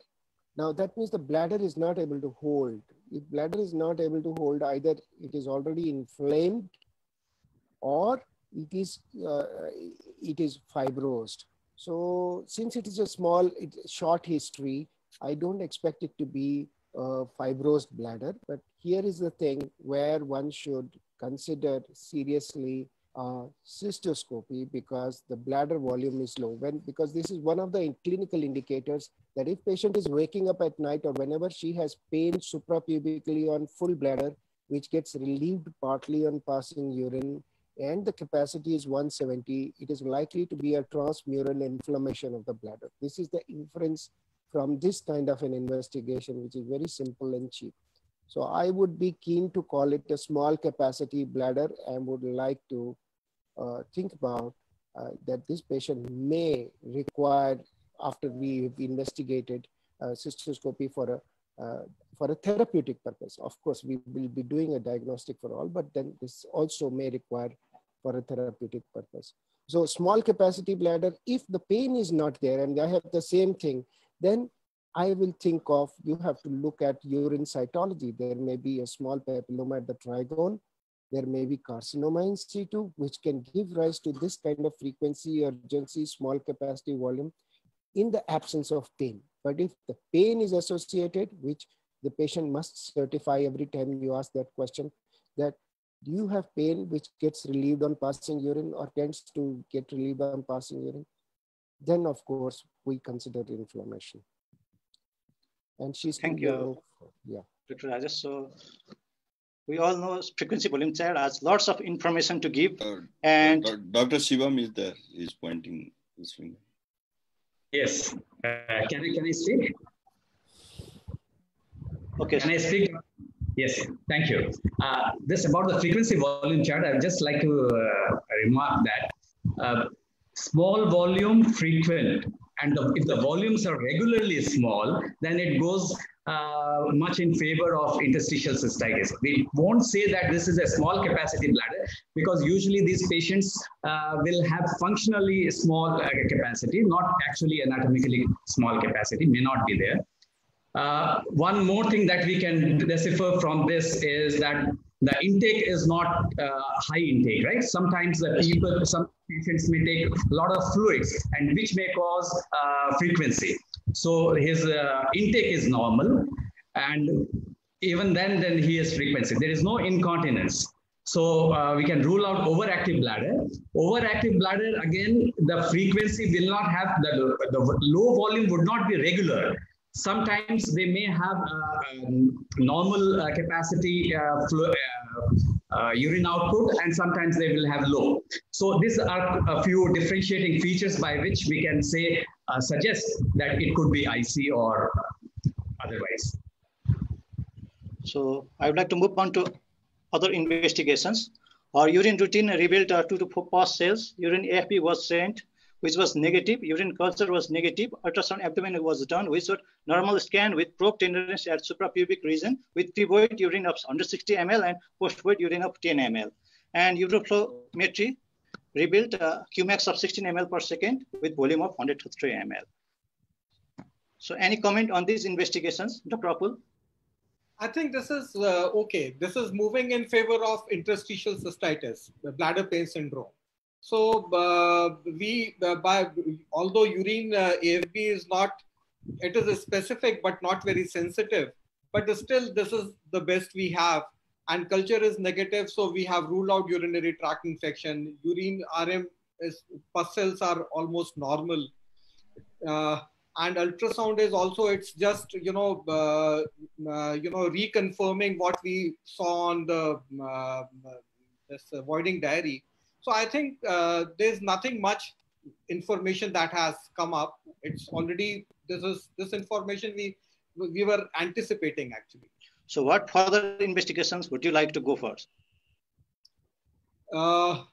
Now that means the bladder is not able to hold. If bladder is not able to hold, either it is already inflamed or it is, uh, it is fibrosed. So since it is a small, it, short history, I don't expect it to be a fibrosed bladder. But here is the thing where one should consider seriously uh, cystoscopy because the bladder volume is low. When because this is one of the clinical indicators that if patient is waking up at night or whenever she has pain suprapubically on full bladder, which gets relieved partly on passing urine and the capacity is 170, it is likely to be a transmural inflammation of the bladder. This is the inference from this kind of an investigation, which is very simple and cheap. So I would be keen to call it a small capacity bladder and would like to uh, think about uh, that this patient may require, after we've investigated uh, cystoscopy for a uh, for a therapeutic purpose. Of course, we will be doing a diagnostic for all, but then this also may require for a therapeutic purpose. So small capacity bladder, if the pain is not there and I have the same thing, then I will think of, you have to look at urine cytology. There may be a small papilloma at the trigone. There may be carcinoma in situ, which can give rise to this kind of frequency, urgency, small capacity volume in the absence of pain. But if the pain is associated, which the patient must certify every time you ask that question, that do you have pain which gets relieved on passing urine or tends to get relieved on passing urine? Then of course, we consider inflammation. And she's- Thank you. Yeah. Dr. Rajesh. So we all know frequency volume chart has lots of information to give. Uh, and Dr. Shivam is there, he's pointing his finger. Yes. Uh, can, I, can I speak? Okay. Can I speak? Yes, thank you. Uh, this about the frequency volume chart, I'd just like to uh, remark that uh, small volume frequent, and the, if the volumes are regularly small, then it goes uh, much in favor of interstitial cystitis. We won't say that this is a small capacity bladder because usually these patients uh, will have functionally small uh, capacity, not actually anatomically small capacity, may not be there. Uh, one more thing that we can decipher from this is that the intake is not uh, high intake, right? Sometimes the people, some patients may take a lot of fluids and which may cause uh, frequency. So his uh, intake is normal and even then, then he has frequency. There is no incontinence. So uh, we can rule out overactive bladder. Overactive bladder, again, the frequency will not have, the, the low volume would not be regular sometimes they may have a, normal uh, capacity uh, uh, urine output and sometimes they will have low. So these are a few differentiating features by which we can say, suggest that it could be IC or otherwise. So I would like to move on to other investigations. Our urine routine revealed uh, two to four pus cells. Urine AFB was sent which was negative. Urine culture was negative. Ultrasound abdomen was done. We showed normal scan with probe tenderness at suprapubic region with pre-void urine of 160 ml and post-void urine of 10 ml. And uroflowmetry revealed uh, Qmax of 16 ml per second with volume of 103 ml. So any comment on these investigations, Dr. Apul? I think this is uh, okay. This is moving in favor of interstitial cystitis, the bladder pain syndrome. So uh, we, uh, by although urine uh, AFB is not, it is a specific but not very sensitive, but still this is the best we have. And culture is negative, so we have ruled out urinary tract infection. Urine RM is pus cells are almost normal. Uh, and ultrasound is also it's just you know uh, uh, you know reconfirming what we saw on the this avoiding diary. So I think uh, there's nothing much information that has come up. It's already this is this information we we were anticipating actually. So what further investigations would you like to go first? Uh,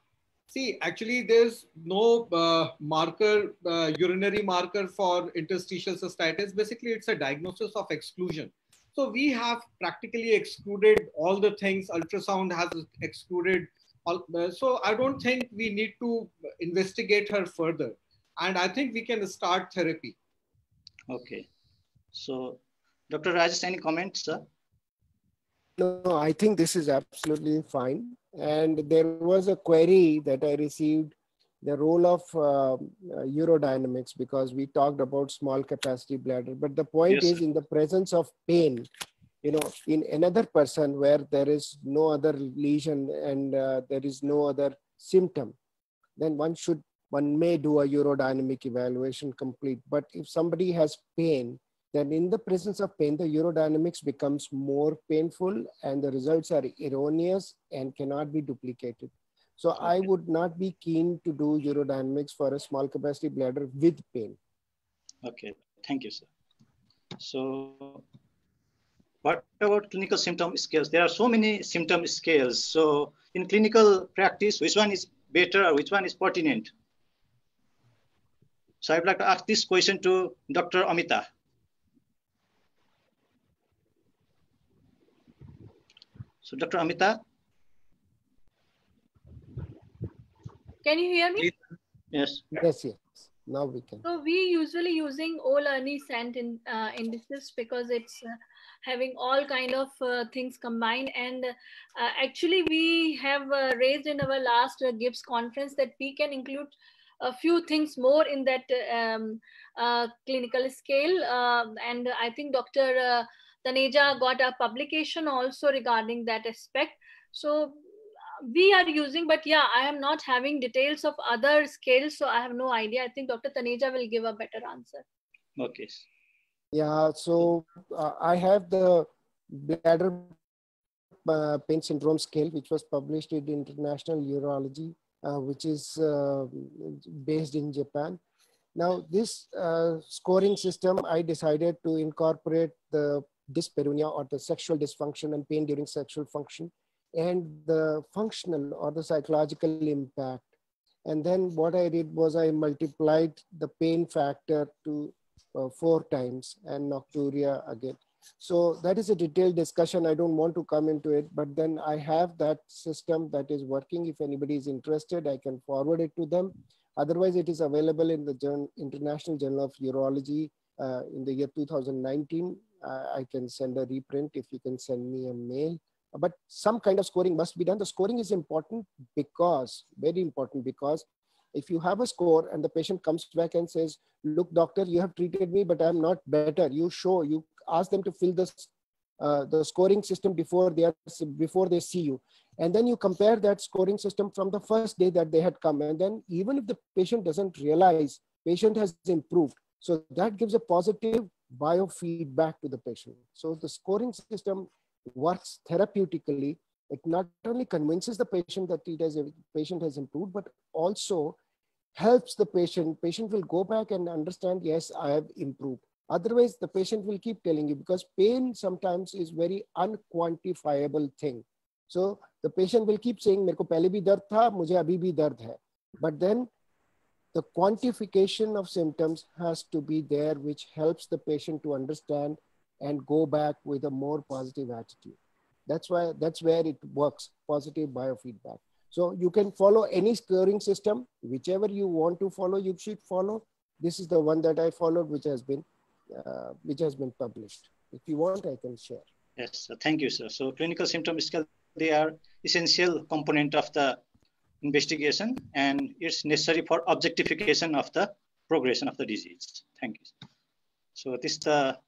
see, actually, there's no uh, marker, uh, urinary marker for interstitial cystitis. Basically, it's a diagnosis of exclusion. So we have practically excluded all the things. Ultrasound has excluded. All, uh, so I don't think we need to investigate her further. And I think we can start therapy. Okay. So, Dr. Rajesh, any comments, sir? No, I think this is absolutely fine. And there was a query that I received the role of uh, urodynamics because we talked about small capacity bladder. But the point yes, is, sir. in the presence of pain, you know, in another person where there is no other lesion and uh, there is no other symptom, then one should one may do a urodynamic evaluation complete. But if somebody has pain, then in the presence of pain, the urodynamics becomes more painful and the results are erroneous and cannot be duplicated. So okay. I would not be keen to do urodynamics for a small capacity bladder with pain. Okay, thank you, sir. So what about clinical symptom scales? There are so many symptom scales. So in clinical practice, which one is better or which one is pertinent? So I'd like to ask this question to Dr. Amita. So Dr. Amita. Can you hear me? Yes. Yes, yes. Now we can. So we usually using O'Leary-Sant in uh, indices because it's uh, having all kind of uh, things combined. And uh, actually we have uh, raised in our last uh, GIPS conference that we can include a few things more in that um, clinical scale. and I think Dr. Taneja got a publication also regarding that aspect. So we are using, but yeah, I am not having details of other scales, so I have no idea. I think Dr. Taneja will give a better answer. Okay. Yeah, so uh, I have the bladder uh, pain syndrome scale, which was published in International Urology, uh, which is uh, based in Japan. Now, this uh, scoring system, I decided to incorporate the dyspareunia or the sexual dysfunction and pain during sexual function and the functional or the psychological impact. And then what I did was I multiplied the pain factor to uh, four times and nocturia again. So that is a detailed discussion. I don't want to come into it, but then I have that system that is working. If anybody is interested, I can forward it to them. Otherwise, it is available in the Journal, International Journal of Urology uh, in the year 2019 uh, I can send a reprint if you can send me a mail. But some kind of scoring must be done. The scoring is important because, very important because if you have a score and the patient comes back and says, look, doctor, you have treated me, but I'm not better. You show, you ask them to fill this, uh, the scoring system before they, are, before they see you. And then you compare that scoring system from the first day that they had come. And then even if the patient doesn't realize patient has improved, so that gives a positive biofeedback to the patient. So the scoring system works therapeutically It not only convinces the patient that it has, a patient has improved, but also helps the patient. Patient will go back and understand, yes, I have improved. Otherwise, the patient will keep telling you because pain sometimes is very unquantifiable thing. So the patient will keep saying, मेरे को पहले भी दर्द था, मुझे अभी भी दर्द है. But then the quantification of symptoms has to be there, which helps the patient to understand and go back with a more positive attitude. That's why that's where it works, positive biofeedback. So you can follow any scoring system, whichever you want to follow, you should follow. This is the one that I followed, which has been uh, which has been published. If you want, I can share. Yes, thank you, sir. So clinical symptom scale, they are essential component of the investigation and it's necessary for objectification of the progression of the disease. Thank you. So this is the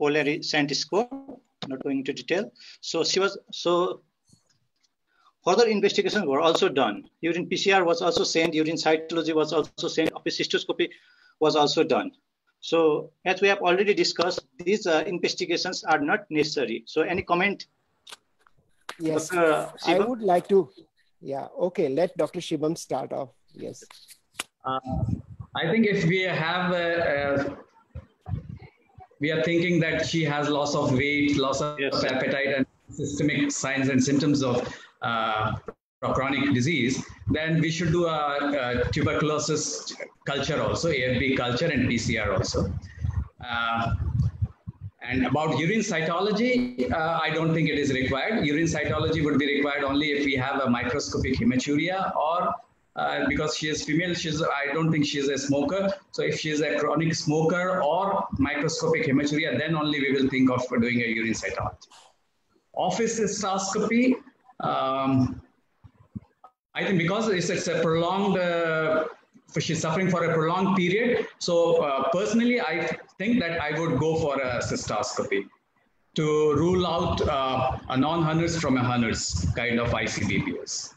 O'Leary-Sant score, not going into detail. So she was, so further investigations were also done. Urine PCR was also sent, urine cytology was also sent, cystoscopy was also done. So as we have already discussed, these uh, investigations are not necessary. So any comment? Yes, I would like to Yeah. Okay. Let Dr. Shivam start off. Yes. Uh, I think if we have a, a, we are thinking that she has loss of weight, loss of yes. appetite, and systemic signs and symptoms of uh, chronic disease, then we should do a, a, tuberculosis culture also, AFB culture and PCR also. Uh, and about urine cytology, uh, I don't think it is required. Urine cytology would be required only if we have a microscopic hematuria or uh, because she is female, she's, I don't think she is a smoker. So if she is a chronic smoker or microscopic hematuria, then only we will think of doing a urine cytology. Office cystoscopy, um, I think because it's, it's a prolonged, uh, she's suffering for a prolonged period. So uh, personally, I think that I would go for a cystoscopy to rule out uh, a non-Hunner's from a Hunner's kind of ICBPS.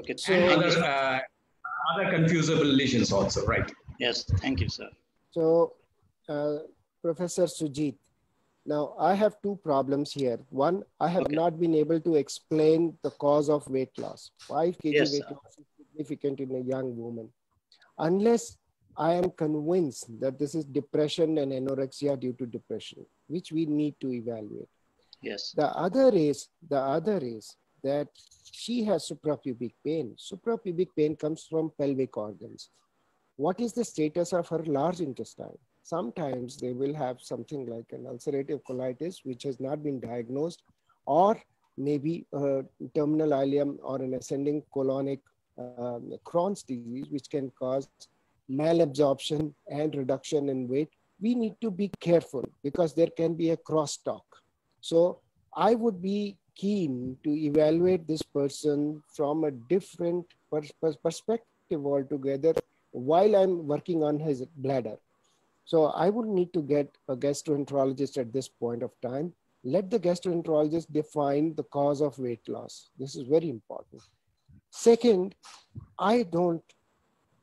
Okay. So other, uh, other confusable lesions also, right? Yes. Thank you, sir. So, uh, Professor Sujit, now I have two problems here. One, I have okay. not been able to explain the cause of weight loss. Five kg yes, weight sir. loss is significant in a young woman. Unless I am convinced that this is depression and anorexia due to depression, which we need to evaluate. Yes. The other is the other is that she has suprapubic pain. Suprapubic pain comes from pelvic organs. What is the status of her large intestine? Sometimes they will have something like an ulcerative colitis, which has not been diagnosed, or maybe a terminal ileum or an ascending colonic um, Crohn's disease, which can cause malabsorption and reduction in weight. We need to be careful because there can be a crosstalk. So I would be keen to evaluate this person from a different pers perspective altogether while I'm working on his bladder. So I would need to get a gastroenterologist at this point of time. Let the gastroenterologist define the cause of weight loss. This is very important. Second, I don't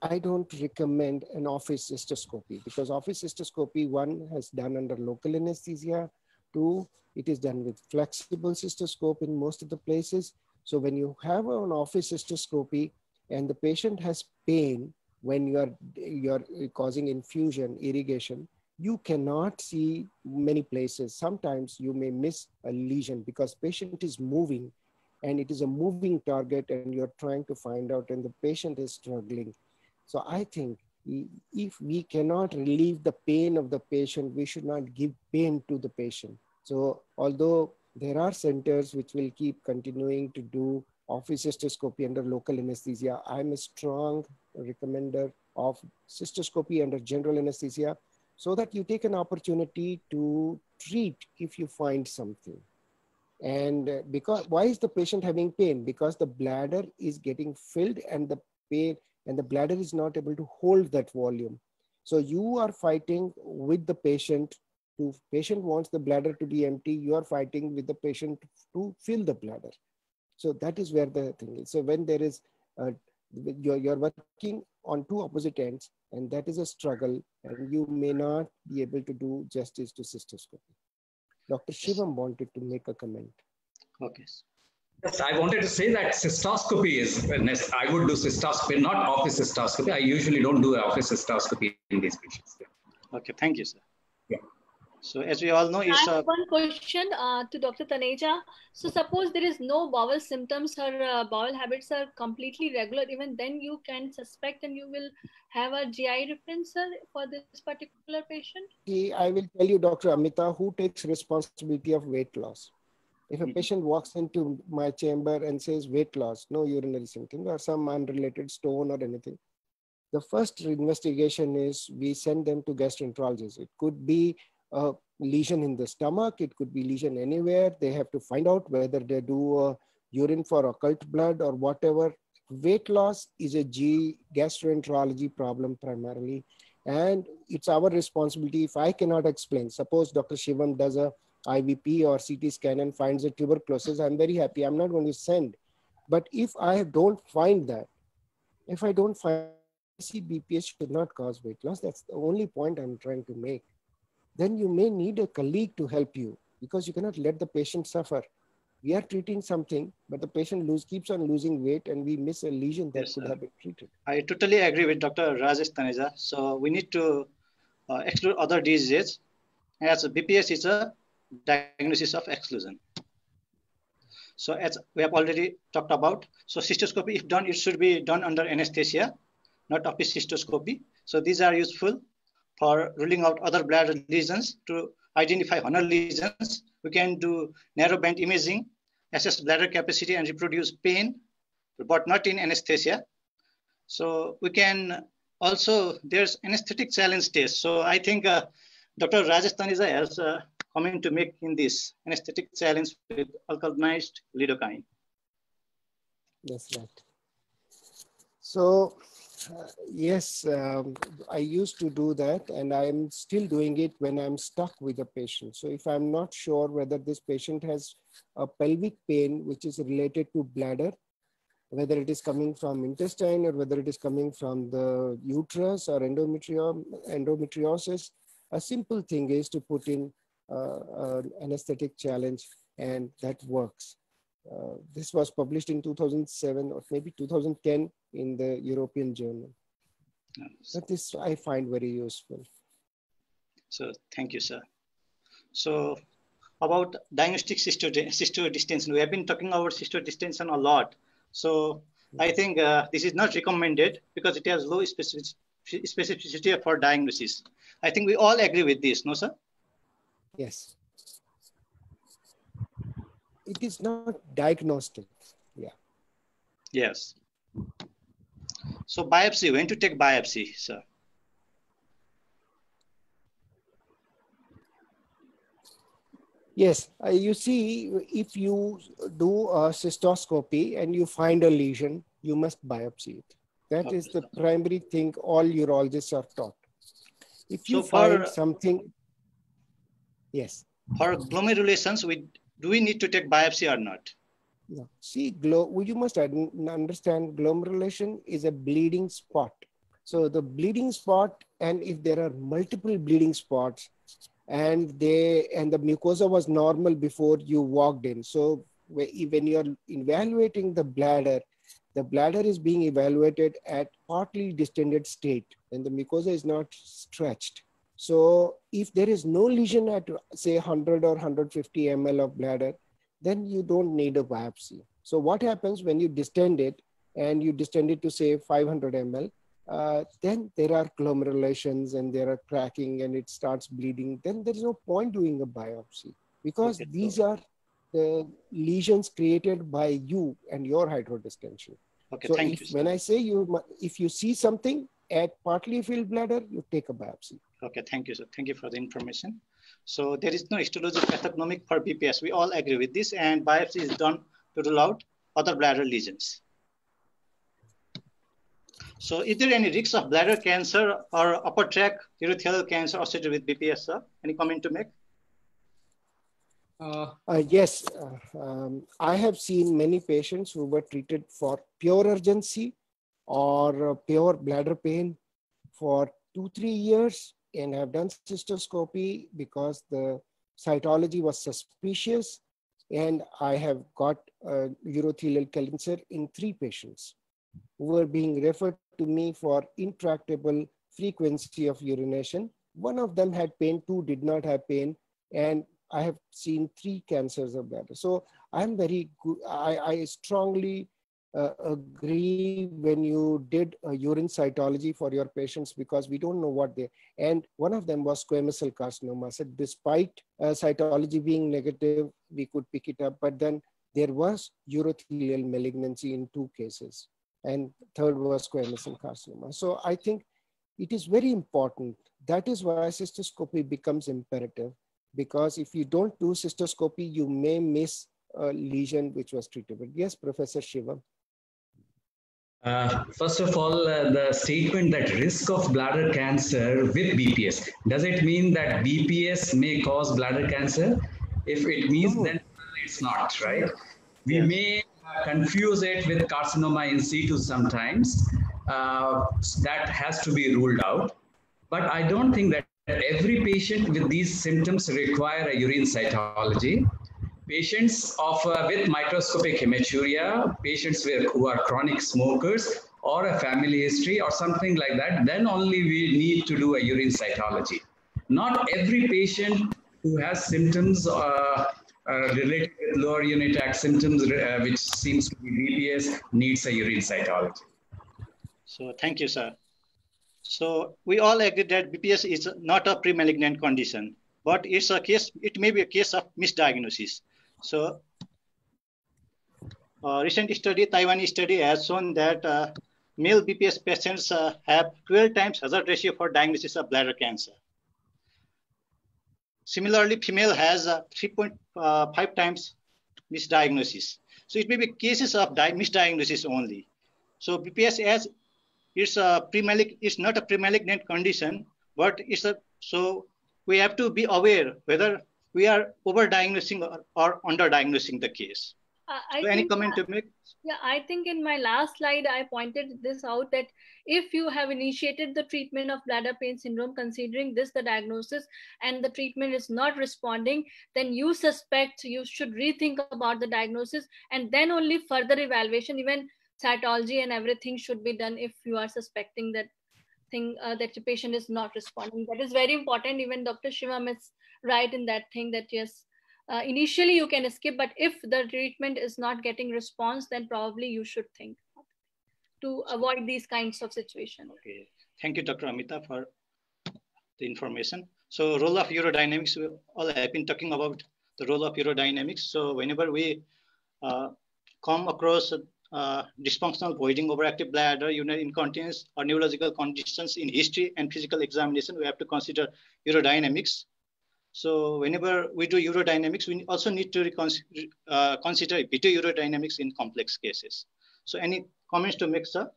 I don't recommend an office cystoscopy because office cystoscopy, one has done under local anesthesia, two, it is done with flexible cystoscope in most of the places. So when you have an office cystoscopy and the patient has pain when you are you're causing infusion, irrigation, you cannot see many places. Sometimes you may miss a lesion because patient is moving and it is a moving target and you're trying to find out and the patient is struggling. So I think if we cannot relieve the pain of the patient, we should not give pain to the patient. So although there are centers which will keep continuing to do office cystoscopy under local anesthesia, I'm a strong recommender of cystoscopy under general anesthesia so that you take an opportunity to treat if you find something. And uh, because why is the patient having pain? Because the bladder is getting filled and the pain and the bladder is not able to hold that volume. So you are fighting with the patient to patient wants the bladder to be empty you are fighting with the patient to fill the bladder so that is where the thing is so when there is uh, you're, you're working on two opposite ends and that is a struggle and you may not be able to do justice to cystoscopy dr shivam wanted to make a comment okay Yes, I wanted to say that cystoscopy is, I would do cystoscopy, not office cystoscopy. I usually don't do office cystoscopy in these patients. Okay, thank you, sir. So as we all know, is uh, one question uh, to Dr. Taneja. So suppose there is no bowel symptoms, her uh, bowel habits are completely regular. Even then, you can suspect and you will have a GI reference for this particular patient. I will tell you, Dr. Amita, who takes responsibility of weight loss. If a mm-hmm. patient walks into my chamber and says weight loss, no urinary symptoms or some unrelated stone or anything, the first investigation is we send them to gastroenterologist. It could be a lesion in the stomach. It could be lesion anywhere. They have to find out whether they do a urine for occult blood or whatever. Weight loss is a G gastroenterology problem primarily. And it's our responsibility. If I cannot explain, suppose Dr. Shivam does a IVP or CT scan and finds a tuberculosis, I'm very happy. I'm not going to send. But if I don't find that, if I don't find CBPS should not cause weight loss, that's the only point I'm trying to make then you may need a colleague to help you because you cannot let the patient suffer. We are treating something, but the patient lose, keeps on losing weight and we miss a lesion that Yes, could sir. have been treated. I totally agree with Dr. Rajesh Taneja. So we need to uh, exclude other diseases as BPS is a diagnosis of exclusion. So as we have already talked about, so cystoscopy, if done, it should be done under anesthesia, not office cystoscopy. So these are useful for ruling out other bladder lesions to identify Hunner lesions. We can do narrow band imaging, assess bladder capacity and reproduce pain, but not in anesthesia. So we can also, there's anesthetic challenge test. So I think uh, Dr. Rajesh Taneja has a comment to make in this anesthetic challenge with alkalinized lidocaine. That's right. So, uh, yes, um, I used to do that and I'm still doing it when I'm stuck with a patient. So if I'm not sure whether this patient has a pelvic pain, which is related to bladder, whether it is coming from intestine or whether it is coming from the uterus or endometriosis, a simple thing is to put in uh, an anesthetic challenge and that works. Uh, this was published in 2007 or maybe 2010 in the European Journal. But this I find very useful. So thank you, sir. So about diagnostic sister, cysto distension, we have been talking about cysto distension a lot. So I think uh, this is not recommended because it has low specific, specificity for diagnosis. I think we all agree with this, no, sir? Yes. It is not diagnostic. Yeah. Yes. So biopsy, when to take biopsy, sir? Yes, uh, you see, if you do a cystoscopy and you find a lesion, you must biopsy it. That is the primary thing all urologists are taught. If you So find for- something, yes. For glomerulations, we do we need to take biopsy or not? No. See, you must understand glomerulation is a bleeding spot. So the bleeding spot, and if there are multiple bleeding spots, and they and the mucosa was normal before you walked in. So when you're evaluating the bladder, the bladder is being evaluated at partly distended state, and the mucosa is not stretched. So if there is no lesion at say 100 or 150 ml of bladder, then you don't need a biopsy. So what happens when you distend it and you distend it to say 500 ml, uh, then there are glomerulations and there are cracking and it starts bleeding. Then there is no point doing a biopsy because Okay, these are the lesions created by you and your hydrodistension. Okay, so thank if, you. Sir. when I say you, if you see something at partly filled bladder, you take a biopsy. Okay, thank you, sir. Thank you for the information. So there is no histologic pathognomic for BPS. We all agree with this, and biopsy is done to rule out other bladder lesions. So is there any risk of bladder cancer or upper tract urothelial cancer associated with BPS, sir? Any comment to make? Uh, Uh, yes, uh, um, I have seen many patients who were treated for pure urgency or uh, pure bladder pain for two, three years and have done cystoscopy because the cytology was suspicious. And I have got uh, urothelial cancer in three patients who were being referred to me for intractable frequency of urination. One of them had pain, two did not have pain, and I have seen three cancers of bladder. So I'm very good. I, I strongly uh, agree when you did a urine cytology for your patients because we don't know what they, and one of them was squamous cell carcinoma. So despite uh, cytology being negative, we could pick it up, but then there was urothelial malignancy in two cases and third was squamous cell carcinoma. So I think it is very important. That is why cystoscopy becomes imperative because if you don't do cystoscopy, you may miss a lesion which was treatable. Yes, Professor Shivam. Uh, first of all, uh, the statement that risk of bladder cancer with BPS, does it mean that BPS may cause bladder cancer? If it means, No. then it's not, right? We may confuse it with carcinoma in situ sometimes. Uh, that has to be ruled out. But I don't think that every patient with these symptoms require a urine cytology. Patients of uh, with microscopic hematuria, patients with, who are chronic smokers, or a family history or something like that, then only we need to do a urine cytology. Not every patient who has symptoms uh, uh, related with lower unit tract symptoms, uh, which seems to be BPS, needs a urine cytology. So thank you, sir. So we all agree that BPS is not a pre-malignant condition, but it's a case, it may be a case of misdiagnosis. So a recent study, Taiwanese study has shown that uh, male BPS patients uh, have 12 times hazard ratio for diagnosis of bladder cancer. Similarly, female has uh, 3.5 uh, times misdiagnosis. So it may be cases of misdiagnosis only. So BPS as it's a pre it's not a pre-malignant condition, but it's a so we have to be aware whether we are over-diagnosing or, or under-diagnosing the case. Uh, so any comment to make? Yeah, I think in my last slide, I pointed this out that if you have initiated the treatment of bladder pain syndrome, considering this the diagnosis and the treatment is not responding, then you suspect you should rethink about the diagnosis and then only further evaluation, even cytology and everything should be done if you are suspecting that thing uh, that the patient is not responding. That is very important. Even Dr. Shivam is right in that thing that yes, uh, initially you can skip, but if the treatment is not getting response, then probably you should think to avoid these kinds of situations. Okay, thank you, Dr. Amita, for the information. So role of urodynamics, we all have been talking about the role of urodynamics. So whenever we uh, come across uh, dysfunctional voiding overactive bladder, urinary incontinence, or neurological conditions in history and physical examination, we have to consider urodynamics. So whenever we do urodynamics, we also need to uh, consider video urodynamics in complex cases. So any comments to make, sir?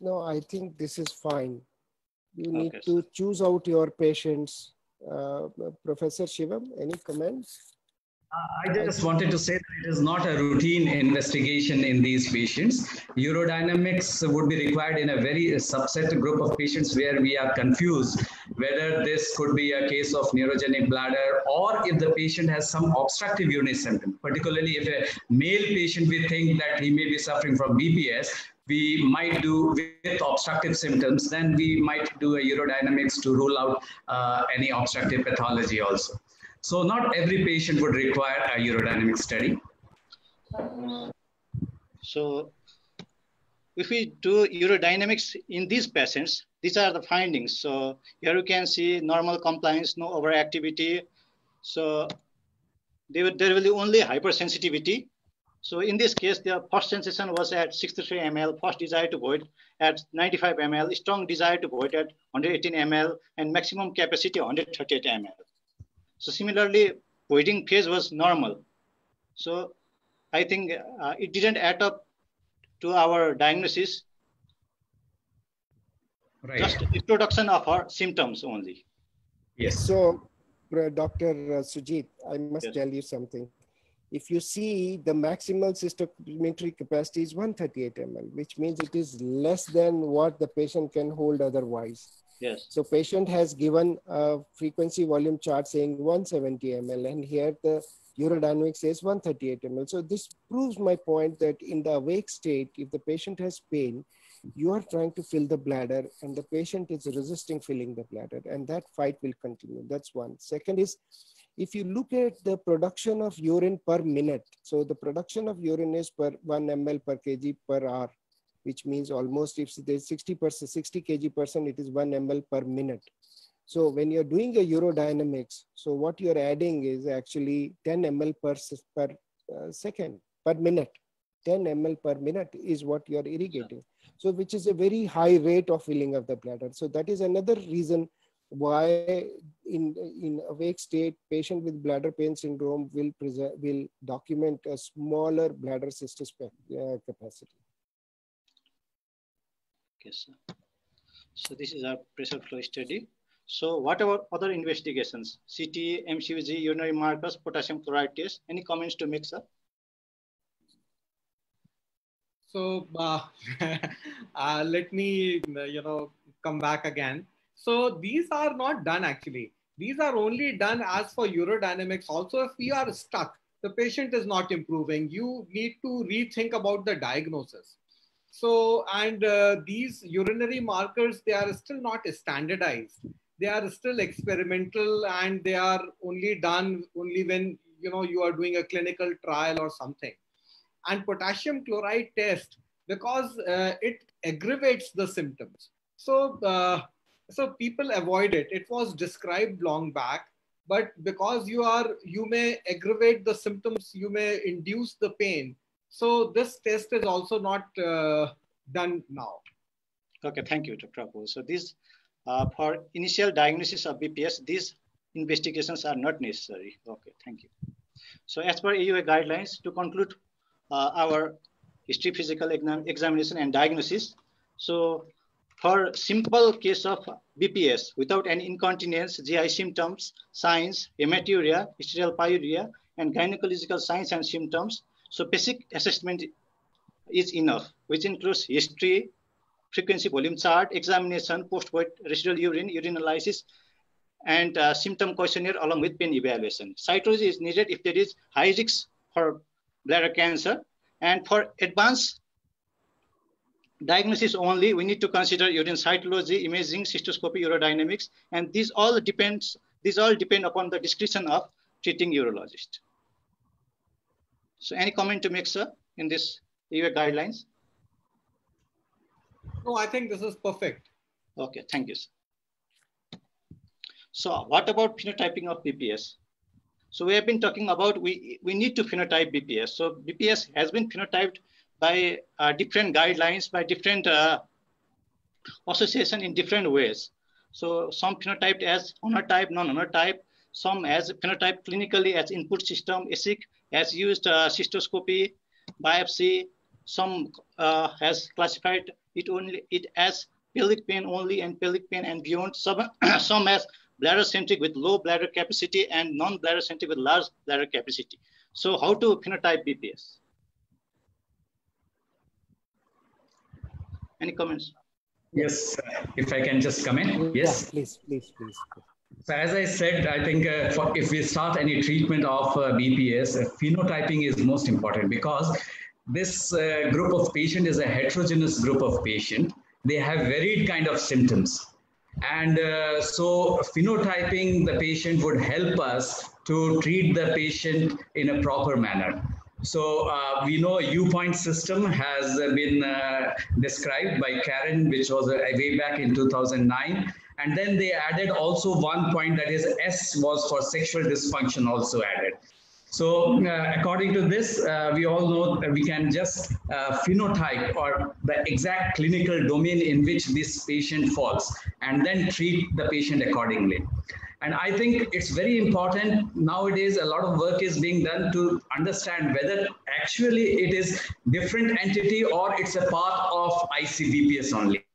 No, I think this is fine. You need okay, to choose out your patients. Uh, Professor Shivam, any comments? I just wanted to say that it is not a routine investigation in these patients. Urodynamics would be required in a very subset group of patients where we are confused whether this could be a case of neurogenic bladder or if the patient has some obstructive urinary symptom. Particularly if a male patient, we think that he may be suffering from BPS, we might do with obstructive symptoms, then we might do a urodynamics to rule out uh, any obstructive pathology also. So not every patient would require a urodynamic study. So if we do urodynamics in these patients, these are the findings. So here you can see normal compliance, no overactivity. So there will be only hypersensitivity. So in this case, the first sensation was at 63 ml, first desire to void at 95 ml, strong desire to void at 118 ml, and maximum capacity 138 ml. So similarly, voiding phase was normal. So I think uh, it didn't add up to our diagnosis. Right. Just introduction of our symptoms only. Yes. So, Dr. Sujit, I must yes. tell you something. If you see the maximal cystometry capacity is 138 ml, which means it is less than what the patient can hold otherwise. Yes. So patient has given a frequency volume chart saying 170 ml and here the urodynamic says 138 ml. So this proves my point that in the awake state, if the patient has pain, you are trying to fill the bladder and the patient is resisting filling the bladder and that fight will continue. That's one. Second is, if you look at the production of urine per minute, so the production of urine is per 1 ml per kg per hour which means almost if there's 60 percent, 60 kg person, it is one ml per minute. So when you're doing a urodynamics, so what you're adding is actually 10 ml per, per uh, second, per minute. 10 ml per minute is what you're irrigating. So which is a very high rate of filling of the bladder. So that is another reason why in, in awake state, patient with bladder pain syndrome will, will document a smaller bladder cystic uh, capacity. So this is our pressure flow study. So what about other investigations? CT, MCVG, urinary markers, potassium chloride test. Any comments to make, sir? So uh, uh, let me, you know, come back again. So these are not done actually. These are only done as for urodynamics. Also, if we are stuck, the patient is not improving, you need to rethink about the diagnosis. So, and uh, these urinary markers, they are still not standardized. They are still experimental and they are only done only when, you know, you are doing a clinical trial or something. And potassium chloride test, because uh, it aggravates the symptoms. So, uh, so people avoid it. It was described long back, but because you are, you may aggravate the symptoms, you may induce the pain. So this test is also not uh, done now. Okay, thank you, Dr. Apu. So these, uh, for initial diagnosis of BPS, these investigations are not necessary. Okay, thank you. So as per AUA guidelines, to conclude uh, our history physical exam examination and diagnosis. So for simple case of BPS without any incontinence, GI symptoms, signs, hematuria, sterile pyuria, and gynecological signs and symptoms, so basic assessment is enough, which includes history, frequency volume chart, examination, post-void residual urine, urine analysis, and uh, symptom questionnaire along with pain evaluation. Cytology is needed if there is high risk for bladder cancer. And for advanced diagnosis only, we need to consider urine cytology, imaging, cystoscopy, urodynamics, and these all depends. These all depend upon the discretion of treating urologist. So, any comment to make, sir, in this AUA guidelines? No, I think this is perfect. Okay, thank you. Sir. So, what about phenotyping of BPS? So, we have been talking about we we need to phenotype BPS. So, BPS has been phenotyped by uh, different guidelines, by different uh, association in different ways. So some phenotyped as Hunner type, non-Hunner type, some as phenotype clinically as UPOINT system, ESSIC, has used uh, cystoscopy, biopsy, some uh, has classified it only it as pelvic pain only and pelvic pain and beyond. Some, some as bladder centric with low bladder capacity and non-bladder centric with large bladder capacity. So how to phenotype BPS? Any comments? Yes, if I can just come in. Yes, yeah, please, please, please. So as I said, I think uh, for, if we start any treatment of uh, BPS, uh, phenotyping is most important because this uh, group of patient is a heterogeneous group of patient. They have varied kind of symptoms. And uh, so phenotyping the patient would help us to treat the patient in a proper manner. So uh, we know U-point system has been uh, described by Karen, which was uh, way back in 2009. And then they added also one point that is S was for sexual dysfunction also added. So uh, according to this, uh, we all know that we can just uh, phenotype or the exact clinical domain in which this patient falls and then treat the patient accordingly. And I think it's very important nowadays, a lot of work is being done to understand whether actually it is different entity or it's a part of ICBPS only.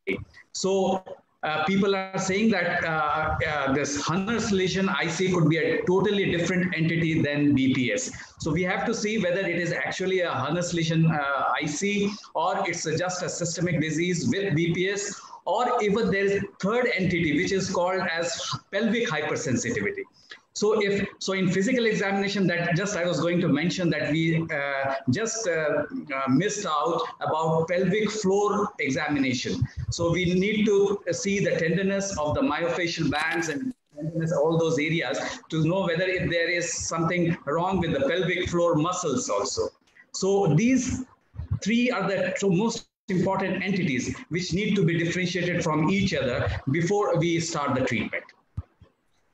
So uh, people are saying that uh, uh, this Hunner's lesion IC could be a totally different entity than BPS. So we have to see whether it is actually a Hunner's lesion uh, IC or it's just a systemic disease with BPS or even there is third entity which is called as pelvic hypersensitivity. So if so in physical examination that just I was going to mention that we uh, just uh, uh, missed out about pelvic floor examination. So we need to see the tenderness of the myofascial bands and all those areas to know whether if there is something wrong with the pelvic floor muscles also. So these three are the most important entities which need to be differentiated from each other before we start the treatment.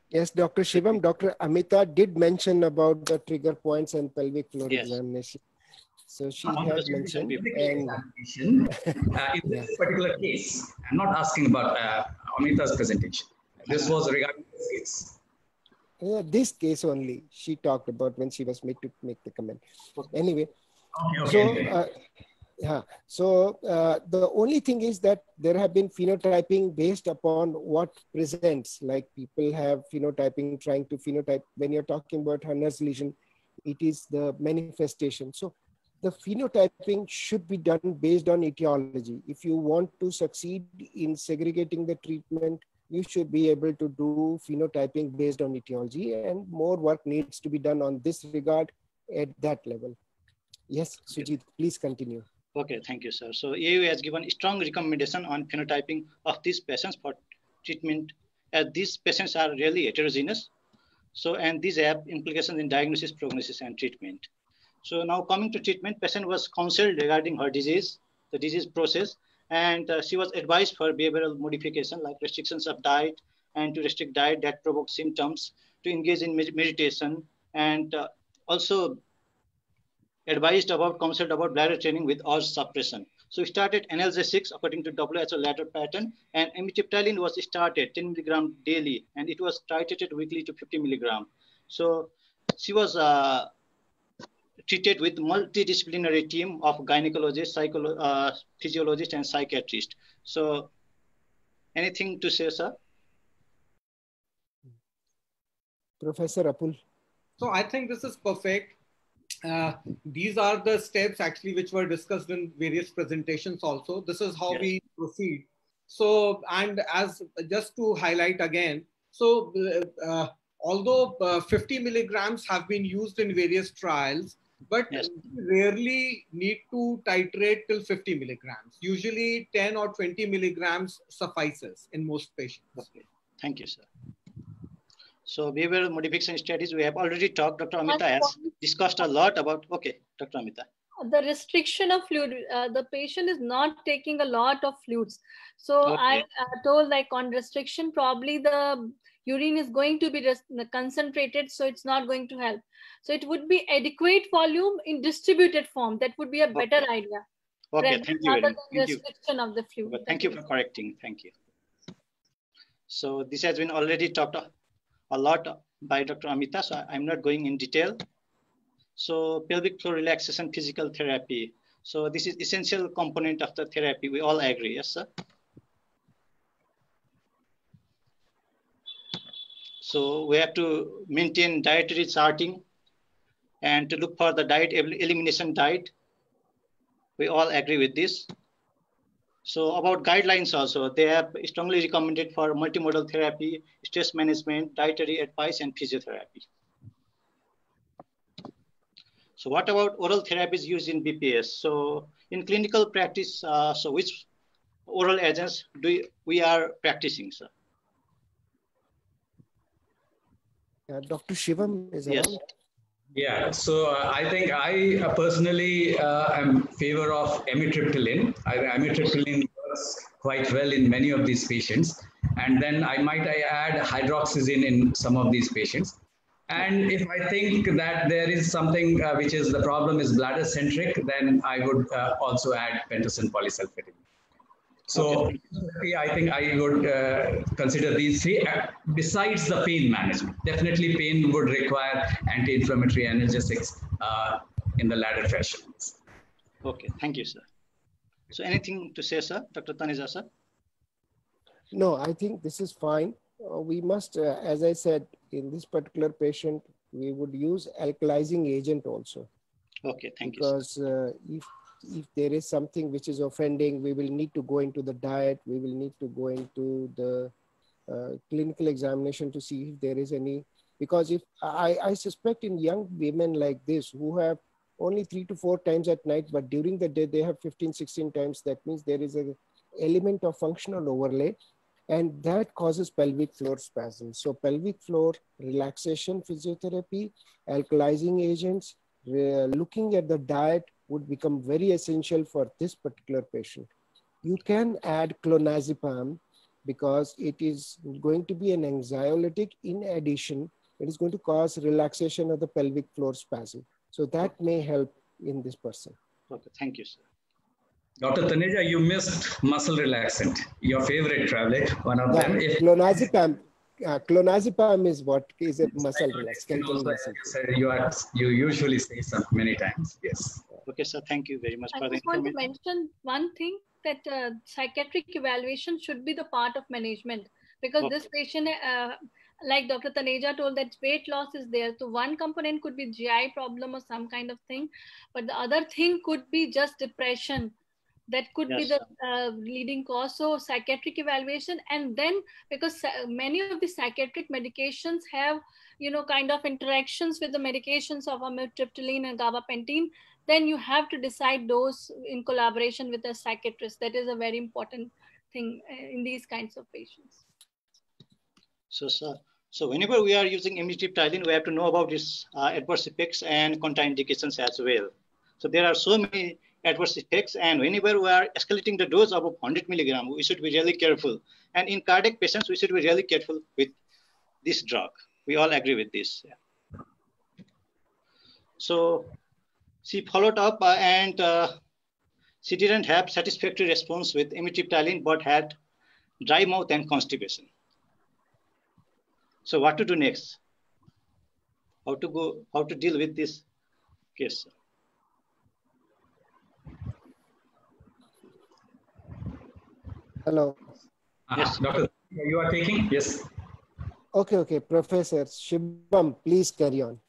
Yes, Dr. Shivam, Dr. Amita did mention about the trigger points and pelvic floor yes. examination. So she On has mentioned. And, uh, in this yeah. particular case, I'm not asking about uh, Amita's presentation. This was regarding this case. Yeah, this case only she talked about when she was made to make the comment. Anyway, okay, okay, so uh, yeah. So uh, the only thing is that there have been phenotyping based upon what presents. Like people have phenotyping trying to phenotype. When you're talking about Hunner's lesion it is the manifestation. So the phenotyping should be done based on etiology. If you want to succeed in segregating the treatment you should be able to do phenotyping based on etiology and more work needs to be done on this regard at that level. Yes, Sujit, please continue. Okay, thank you, sir. So AU has given strong recommendation on phenotyping of these patients for treatment as these patients are really heterogeneous. So, and these have implications in diagnosis, prognosis, and treatment. So now coming to treatment, patient was counseled regarding her disease, the disease process, and uh, she was advised for behavioral modification like restrictions of diet and to restrict diet that provoke symptoms, to engage in med meditation, and uh, also advised about, counseled about bladder training with urge suppression. So we started analgesics according to WHO ladder pattern, and amitriptyline was started 10 milligram daily, and it was titrated weekly to 50 milligram. So she was uh, treated with multidisciplinary team of gynecologists, psycholo- uh, physiologists, and psychiatrists. So, anything to say, sir? Professor Apul. So I think this is perfect. Uh, these are the steps actually which were discussed in various presentations also. This is how yes. we proceed. So, and as just to highlight again, so uh, uh although uh, 50 milligrams have been used in various trials, but yes. rarely need to titrate till 50 milligrams. Usually 10 or 20 milligrams suffices in most patients. Okay. Thank you, sir. So behavioral modification studies, we have already talked, Dr. Amita has discussed a lot about, okay, Dr. Amita. The restriction of fluid, uh, the patient is not taking a lot of fluids. So okay. I uh, told like on restriction, probably the urine is going to be concentrated, so it's not going to help. So it would be adequate volume in distributed form. That would be a better okay. idea. Okay, thank you. Rather than restriction you. of the fluid. Thank, thank you for correcting. Thank you. So this has been already talked a lot by Dr. Amita, so I'm not going in detail. So pelvic floor relaxation physical therapy. So this is essential component of the therapy. We all agree, yes, sir? So we have to maintain dietary charting and to look for the diet elimination diet. We all agree with this. So about guidelines also, they have strongly recommended for multimodal therapy, stress management, dietary advice, and physiotherapy. So what about oral therapies used in BPS? So in clinical practice, uh, so which oral agents do we, are practicing, sir? Uh, Dr. Shivam is yes. around. Yeah, so uh, I think I uh, personally uh, am favor of amitriptyline. I, amitriptyline works quite well in many of these patients. And then I might I add hydroxyzine in some of these patients. And if I think that there is something uh, which is the problem is bladder centric, then I would uh, also add pentosan polysulfate. So okay. I think I would uh, consider these three uh, besides the pain management. Definitely pain would require anti-inflammatory analgesics uh, in the latter fashion. Okay, thank you, sir. So anything to say, sir, Dr. Taneja, sir? No, I think this is fine. Uh, we must, uh, as I said, in this particular patient, we would use alkalizing agent also. Okay, thank because, you. Because uh, if if there is something which is offending, we will need to go into the diet. We will need to go into the uh, clinical examination to see if there is any. Because if I, I suspect in young women like this who have only three to four times at night, but during the day they have 15, 16 times, that means there is a element of functional overlay and that causes pelvic floor spasm. So pelvic floor relaxation physiotherapy, alkalizing agents, looking at the diet would become very essential for this particular patient. You can add clonazepam because it is going to be an anxiolytic. In addition, it is going to cause relaxation of the pelvic floor spasm. So that may help in this person. Okay, thank you, sir. Dr. Taneja, you missed muscle relaxant, your favorite tablet, one of yeah, them. If, clonazepam, uh, clonazepam is what is a muscle relaxant. muscle. You, are, you usually say some many times, yes. Okay, sir. Thank you very much I for just want to mention one thing that uh, psychiatric evaluation should be the part of management because okay. this patient, uh, like Dr. Taneja told, that weight loss is there. So one component could be GI problem or some kind of thing, but the other thing could be just depression that could yes, be the uh, leading cause so psychiatric evaluation. And then because many of the psychiatric medications have you know kind of interactions with the medications of amitriptyline and gabapentin then you have to decide those in collaboration with a psychiatrist. That is a very important thing uh, in these kinds of patients. So sir so whenever we are using amitriptyline we have to know about its uh, adverse effects and contraindications as well. So there are so many adverse effects. And whenever we are escalating the dose above 100 milligram, we should be really careful. And in cardiac patients, we should be really careful with this drug. We all agree with this. Yeah. So she followed up uh, and uh, she didn't have satisfactory response with amitriptyline, but had dry mouth and constipation. So what to do next? How to go, how to deal with this case? Hello. Uh, yes, doctor, you are taking? Yes. Okay, okay. Professor Shivam, please carry on.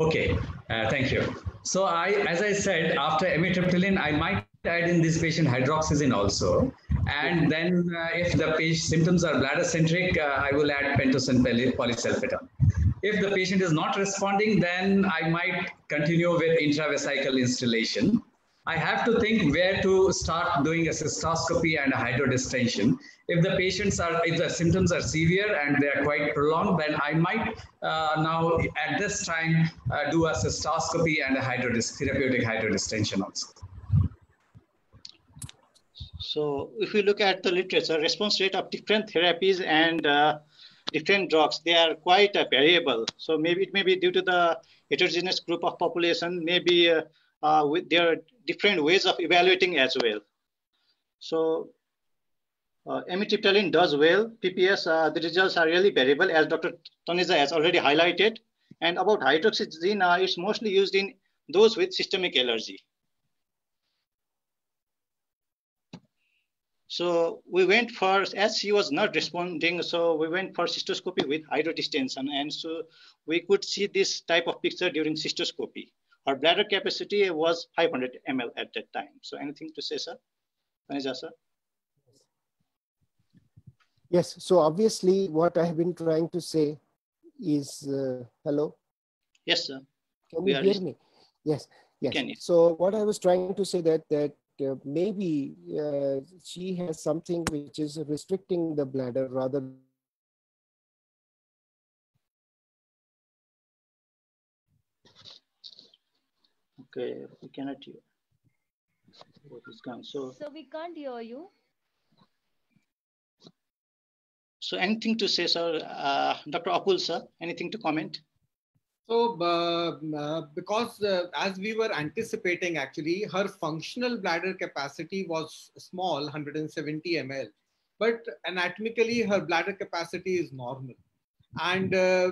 Okay, uh, thank you. So I, as I said, after amitriptyline, I might add in this patient hydroxyzine also. And then uh, if the patient symptoms are bladder centric, uh, I will add pentosan polysulfate. If the patient is not responding, then I might continue with intravesical instillation. I have to think where to start doing a cystoscopy and a hydrodistension. If the patients are, if the symptoms are severe and they are quite prolonged, then I might uh, now at this time uh, do a cystoscopy and a hydrodist, therapeutic hydrodistension also. So if we look at the literature, response rate of different therapies and uh, different drugs, they are quite uh, variable. So maybe it may be due to the heterogeneous group of population, maybe uh, uh, with their different ways of evaluating as well. So uh, amitriptyline does well. PPS, uh, the results are really variable as Dr. Taneja has already highlighted. And about hydroxyzine, uh, it's mostly used in those with systemic allergy. So we went for, as she was not responding, so we went for cystoscopy with hydrodistension. And so we could see this type of picture during cystoscopy. Our bladder capacity was 500 ml at that time. So anything to say, sir? Taneja, sir? Yes, so obviously what I have been trying to say is, uh, hello? Yes, sir. Can we you hear me? Yes, yes. Can you? So what I was trying to say that, that uh, maybe uh, she has something which is restricting the bladder rather Okay, we cannot hear. What is gone? So, so we can't hear you. So anything to say, sir? Uh, Dr. Apul, sir, anything to comment? So, uh, uh, because uh, as we were anticipating, actually, her functional bladder capacity was small, 170 ml, but anatomically, her bladder capacity is normal. And uh,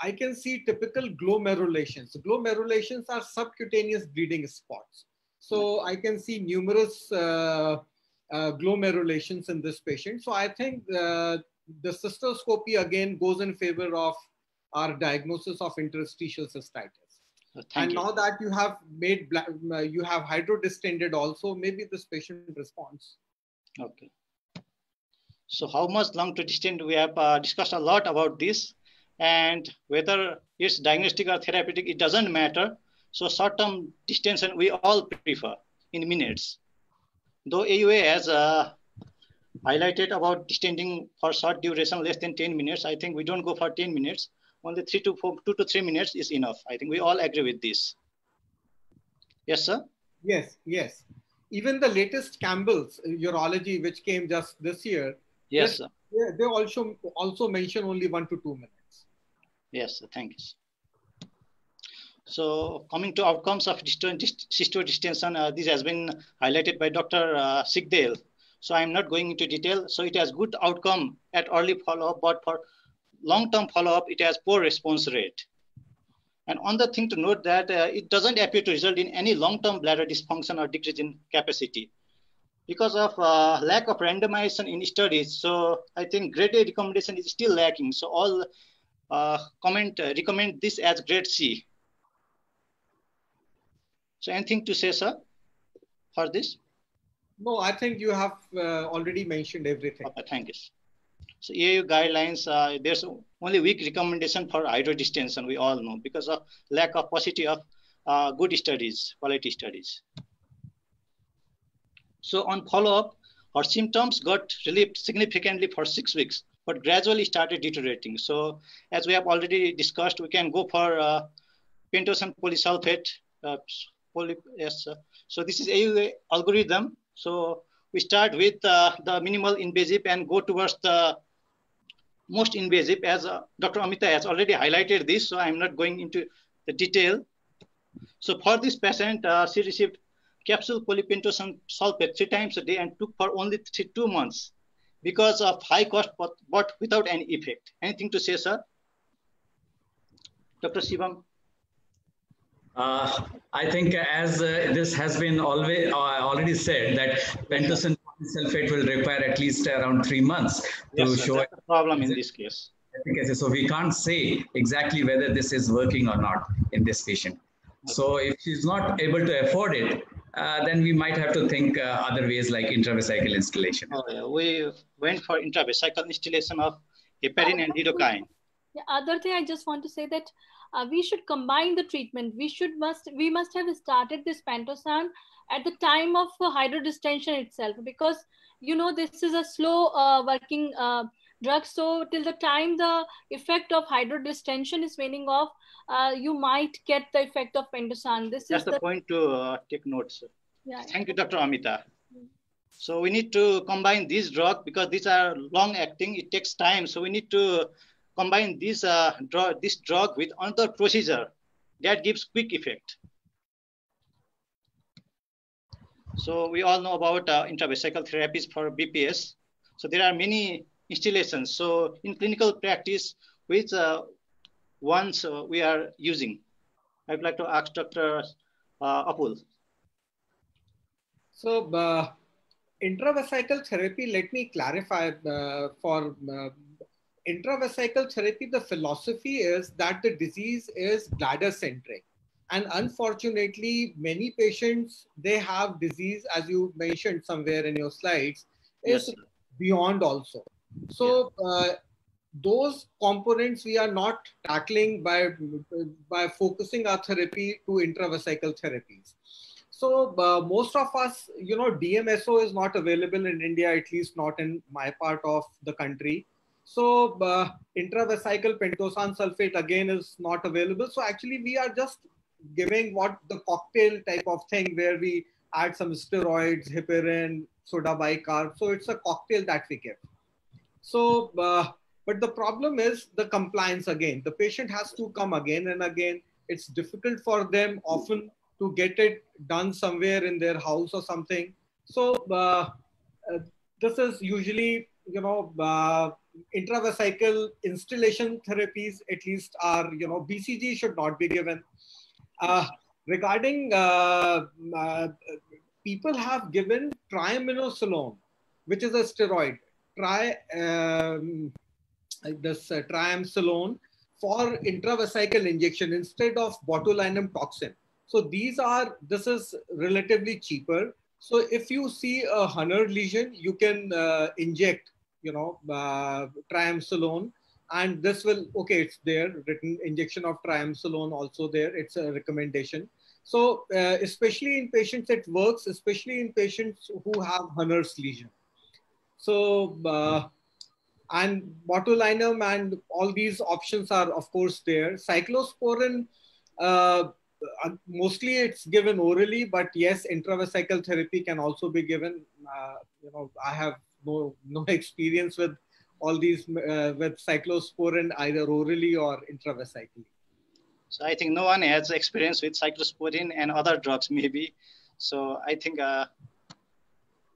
I can see typical glomerulations. Glomerulations are subcutaneous bleeding spots. So I can see numerous uh, uh, glomerulations in this patient. So I think uh, the cystoscopy again goes in favor of our diagnosis of interstitial cystitis. Oh, and you. now that you have made, uh, you have hydrodistended also, maybe this patient responds. Okay. So how much lung to distend? We have uh, discussed a lot about this and whether it's diagnostic or therapeutic, it doesn't matter. So short-term distension, we all prefer in minutes. Though AUA has uh, highlighted about distending for short duration, less than 10 minutes, I think we don't go for 10 minutes. Only three to four, two to three minutes is enough. I think we all agree with this. Yes, sir? Yes, yes. Even the latest Campbell's urology, which came just this year, yes, they, they also also mention only one to two minutes. Yes, thank you. So coming to outcomes of cysto uh, this has been highlighted by Dr. Uh, Sigdale. So I'm not going into detail. So it has good outcome at early follow-up, but for long-term follow-up, it has poor response rate. And on the thing to note that uh, it doesn't appear to result in any long-term bladder dysfunction or decrease in capacity because of uh, lack of randomization in studies. So I think grade A recommendation is still lacking. So all comment uh, recommend this as grade C. So anything to say, sir, for this? No, I think you have uh, already mentioned everything. Okay, thank you. So AAU guidelines, uh, there's only weak recommendation for hydrodistension, we all know, because of lack of paucity of uh, good studies, quality studies. So on follow-up, her symptoms got relieved significantly for six weeks, but gradually started deteriorating. So as we have already discussed, we can go for uh, pentosan polysulfate. Uh, poly, yes, so this is a algorithm. So we start with uh, the minimal invasive and go towards the most invasive as uh, Dr. Amita has already highlighted this. So I'm not going into the detail. So for this patient, uh, she received capsule polypentosan sulfate three times a day and took for only three, two months because of high cost, but, but without any effect. Anything to say, sir? Dr. Shivam? Uh, I think as uh, this has been always uh, already said that pentosan sulfate will require at least around three months to show a problem in this case. Efficacy. So we can't say exactly whether this is working or not in this patient. So if she's not able to afford it, uh, then we might have to think uh, other ways like intravesical installation. Oh, yeah. We went for intravesical installation of heparin and lidocaine. The other thing I just want to say that uh, we should combine the treatment. We should must we must have started this pentosan at the time of uh, hydrodistension itself because you know this is a slow uh, working uh, drug. So till the time the effect of hydrodistension is waning off, uh, you might get the effect of pentosan. This That's is the, the point to uh, take notes. yeah. Thank you, Dr. Amita. So we need to combine these drugs because these are long acting. It takes time. So we need to combine this uh, drug, this drug with another procedure that gives quick effect. So we all know about uh, intravesical therapies for BPS. So there are many installations. So in clinical practice, which uh, ones uh, we are using? I'd like to ask Dr. Uh, Apul. So, uh, intravesical therapy, let me clarify uh, for uh, intravesical therapy, the philosophy is that the disease is bladder centric. And unfortunately, many patients, they have disease, as you mentioned somewhere in your slides, is Yes. beyond also. So, uh, those components we are not tackling by, by focusing our therapy to intravesical therapies. So uh, most of us, you know, DMSO is not available in India, at least not in my part of the country. So uh, intravesical pentosan sulfate again is not available. So actually, we are just giving what the cocktail type of thing where we add some steroids, heparin, soda bicarb. So it's a cocktail that we give. So, uh, but the problem is the compliance again. The patient has to come again and again. It's difficult for them often to get it done somewhere in their house or something. So uh, uh, this is usually, you know, uh, intravesical installation therapies at least are, you know, BCG should not be given. Uh, regarding uh, uh, people have given triamcinolone, which is a steroid, try um, this uh, triamcinolone for intravesical injection instead of botulinum toxin. So these are, this is relatively cheaper. So if you see a Hunner lesion, you can uh, inject, you know, uh, triamcinolone and this will, okay, it's there, written injection of triamcinolone also there. It's a recommendation. So uh, especially in patients, it works, especially in patients who have Hunner's lesion. So, uh, and botulinum and all these options are of course there. Cyclosporin, uh, mostly it's given orally, but yes, intravesical therapy can also be given. Uh, you know, I have no no experience with all these uh, with cyclosporin either orally or intravesically. So I think no one has experience with cyclosporin and other drugs maybe. So I think uh,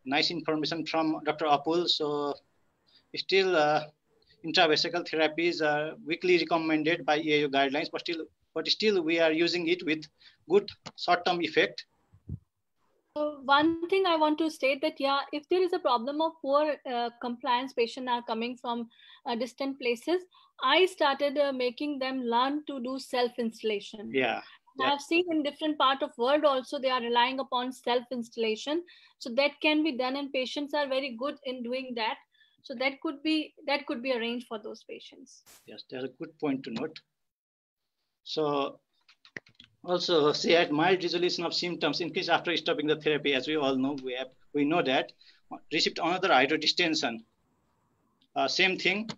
nice information from Dr. Apul. So still uh, intravesical therapies are weekly recommended by AAU guidelines, but still, but still we are using it with good short-term effect. So one thing I want to state that yeah, if there is a problem of poor uh, compliance, patients are coming from uh, distant places. I started uh, making them learn to do self installation. Yeah. I have seen in different part of world also they are relying upon self installation. So that can be done, and patients are very good in doing that. So that could be that could be arranged for those patients. Yes, that's a good point to note. So also say at mild resolution of symptoms increase after stopping the therapy, as we all know, we have we know that received another hydrodistension. Uh, same thing.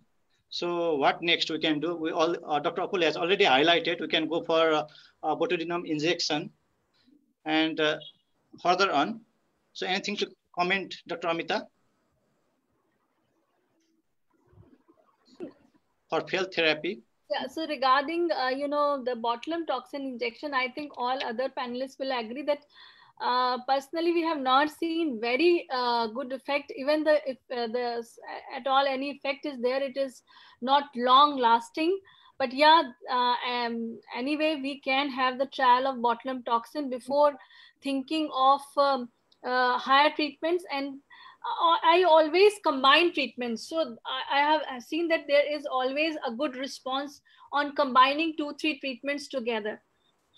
So what next we can do? We all uh, Dr. Apul has already highlighted. We can go for uh, uh, botulinum injection, and uh, further on. So anything to comment, Dr. Amita? For failed therapy. Yeah, so regarding, uh, you know, the botulinum toxin injection, I think all other panelists will agree that uh, personally we have not seen very uh, good effect. Even the if uh, the at all any effect is there, it is not long lasting. But yeah, uh, um, anyway, we can have the trial of botulinum toxin before thinking of um, uh, higher treatments and I always combine treatments. So I have seen that there is always a good response on combining two, three treatments together.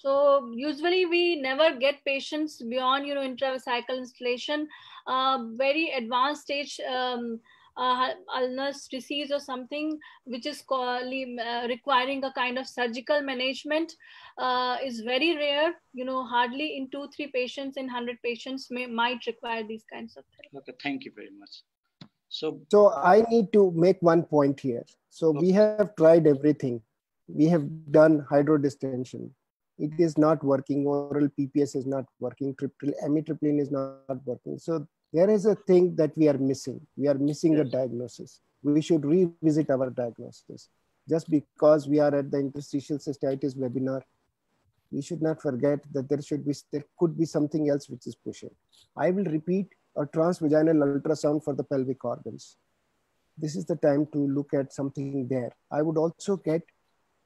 So usually we never get patients beyond, you know, intravesical installation, uh, very advanced stage um, uh, ulnar disease or something which is uh, requiring a kind of surgical management uh, is very rare. You know, hardly in two, three patients in 100 patients may might require these kinds of therapies. Okay, thank you very much. So, so I need to make one point here. So okay. we have tried everything. We have done hydrodistension. It is not working. Oral PPS is not working. Triple, amitriptyline is not working. So there is a thing that we are missing. We are missing yes. a diagnosis. We should revisit our diagnosis. Just because we are at the interstitial cystitis webinar, we should not forget that there should be there could be something else which is pushing. I will repeat a transvaginal ultrasound for the pelvic organs. This is the time to look at something there. I would also get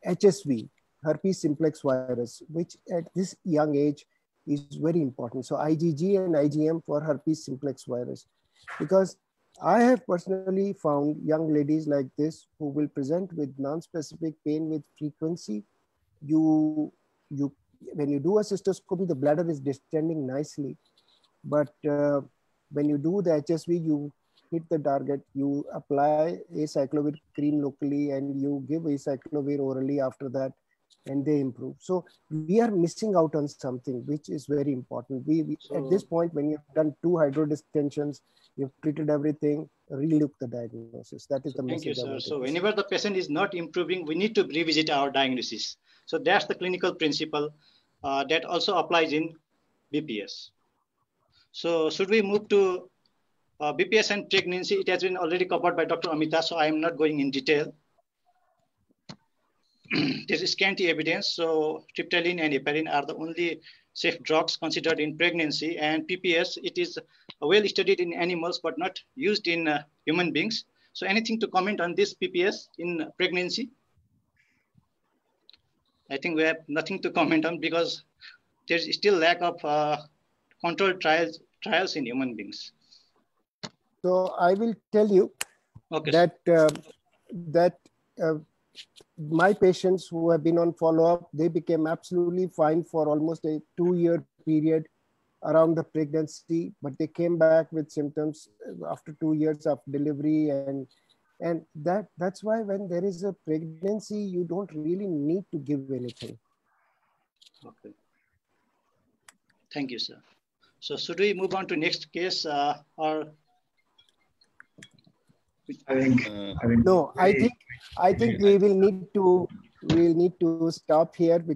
HSV, herpes simplex virus, which at this young age is very important. So IgG and IgM for herpes simplex virus, because I have personally found young ladies like this who will present with non-specific pain with frequency. You, you, when you do a cystoscopy, the bladder is distending nicely, but uh, when you do the HSV, you hit the target, you apply acyclovir cream locally, and you give acyclovir orally after that and they improve. So we are missing out on something which is very important. We, we so, at this point, when you've done two hydrodistensions, you've treated everything, relook the diagnosis. That is the Thank message. Thank you, sir. So whenever the patient is not improving, we need to revisit our diagnosis. So that's the clinical principle uh, that also applies in BPS. So should we move to uh, BPS and pregnancy? It has been already covered by Dr. Amita, so I am not going in detail. there is scanty evidence. So triptyline and heparin are the only safe drugs considered in pregnancy. And PPS, it is well studied in animals, but not used in uh, human beings. So anything to comment on this PPS in pregnancy? I think we have nothing to comment on because there's still lack of uh, controlled trials trials in human beings. So I will tell you okay. that uh, that uh, my patients who have been on follow-up, they became absolutely fine for almost a two-year period around the pregnancy, but they came back with symptoms after two years of delivery and and that that's why when there is a pregnancy, you don't really need to give anything. Okay. Thank you, sir. So should we move on to next case uh, or I think, uh, I think no, I think I think we will need to we will need to stop here because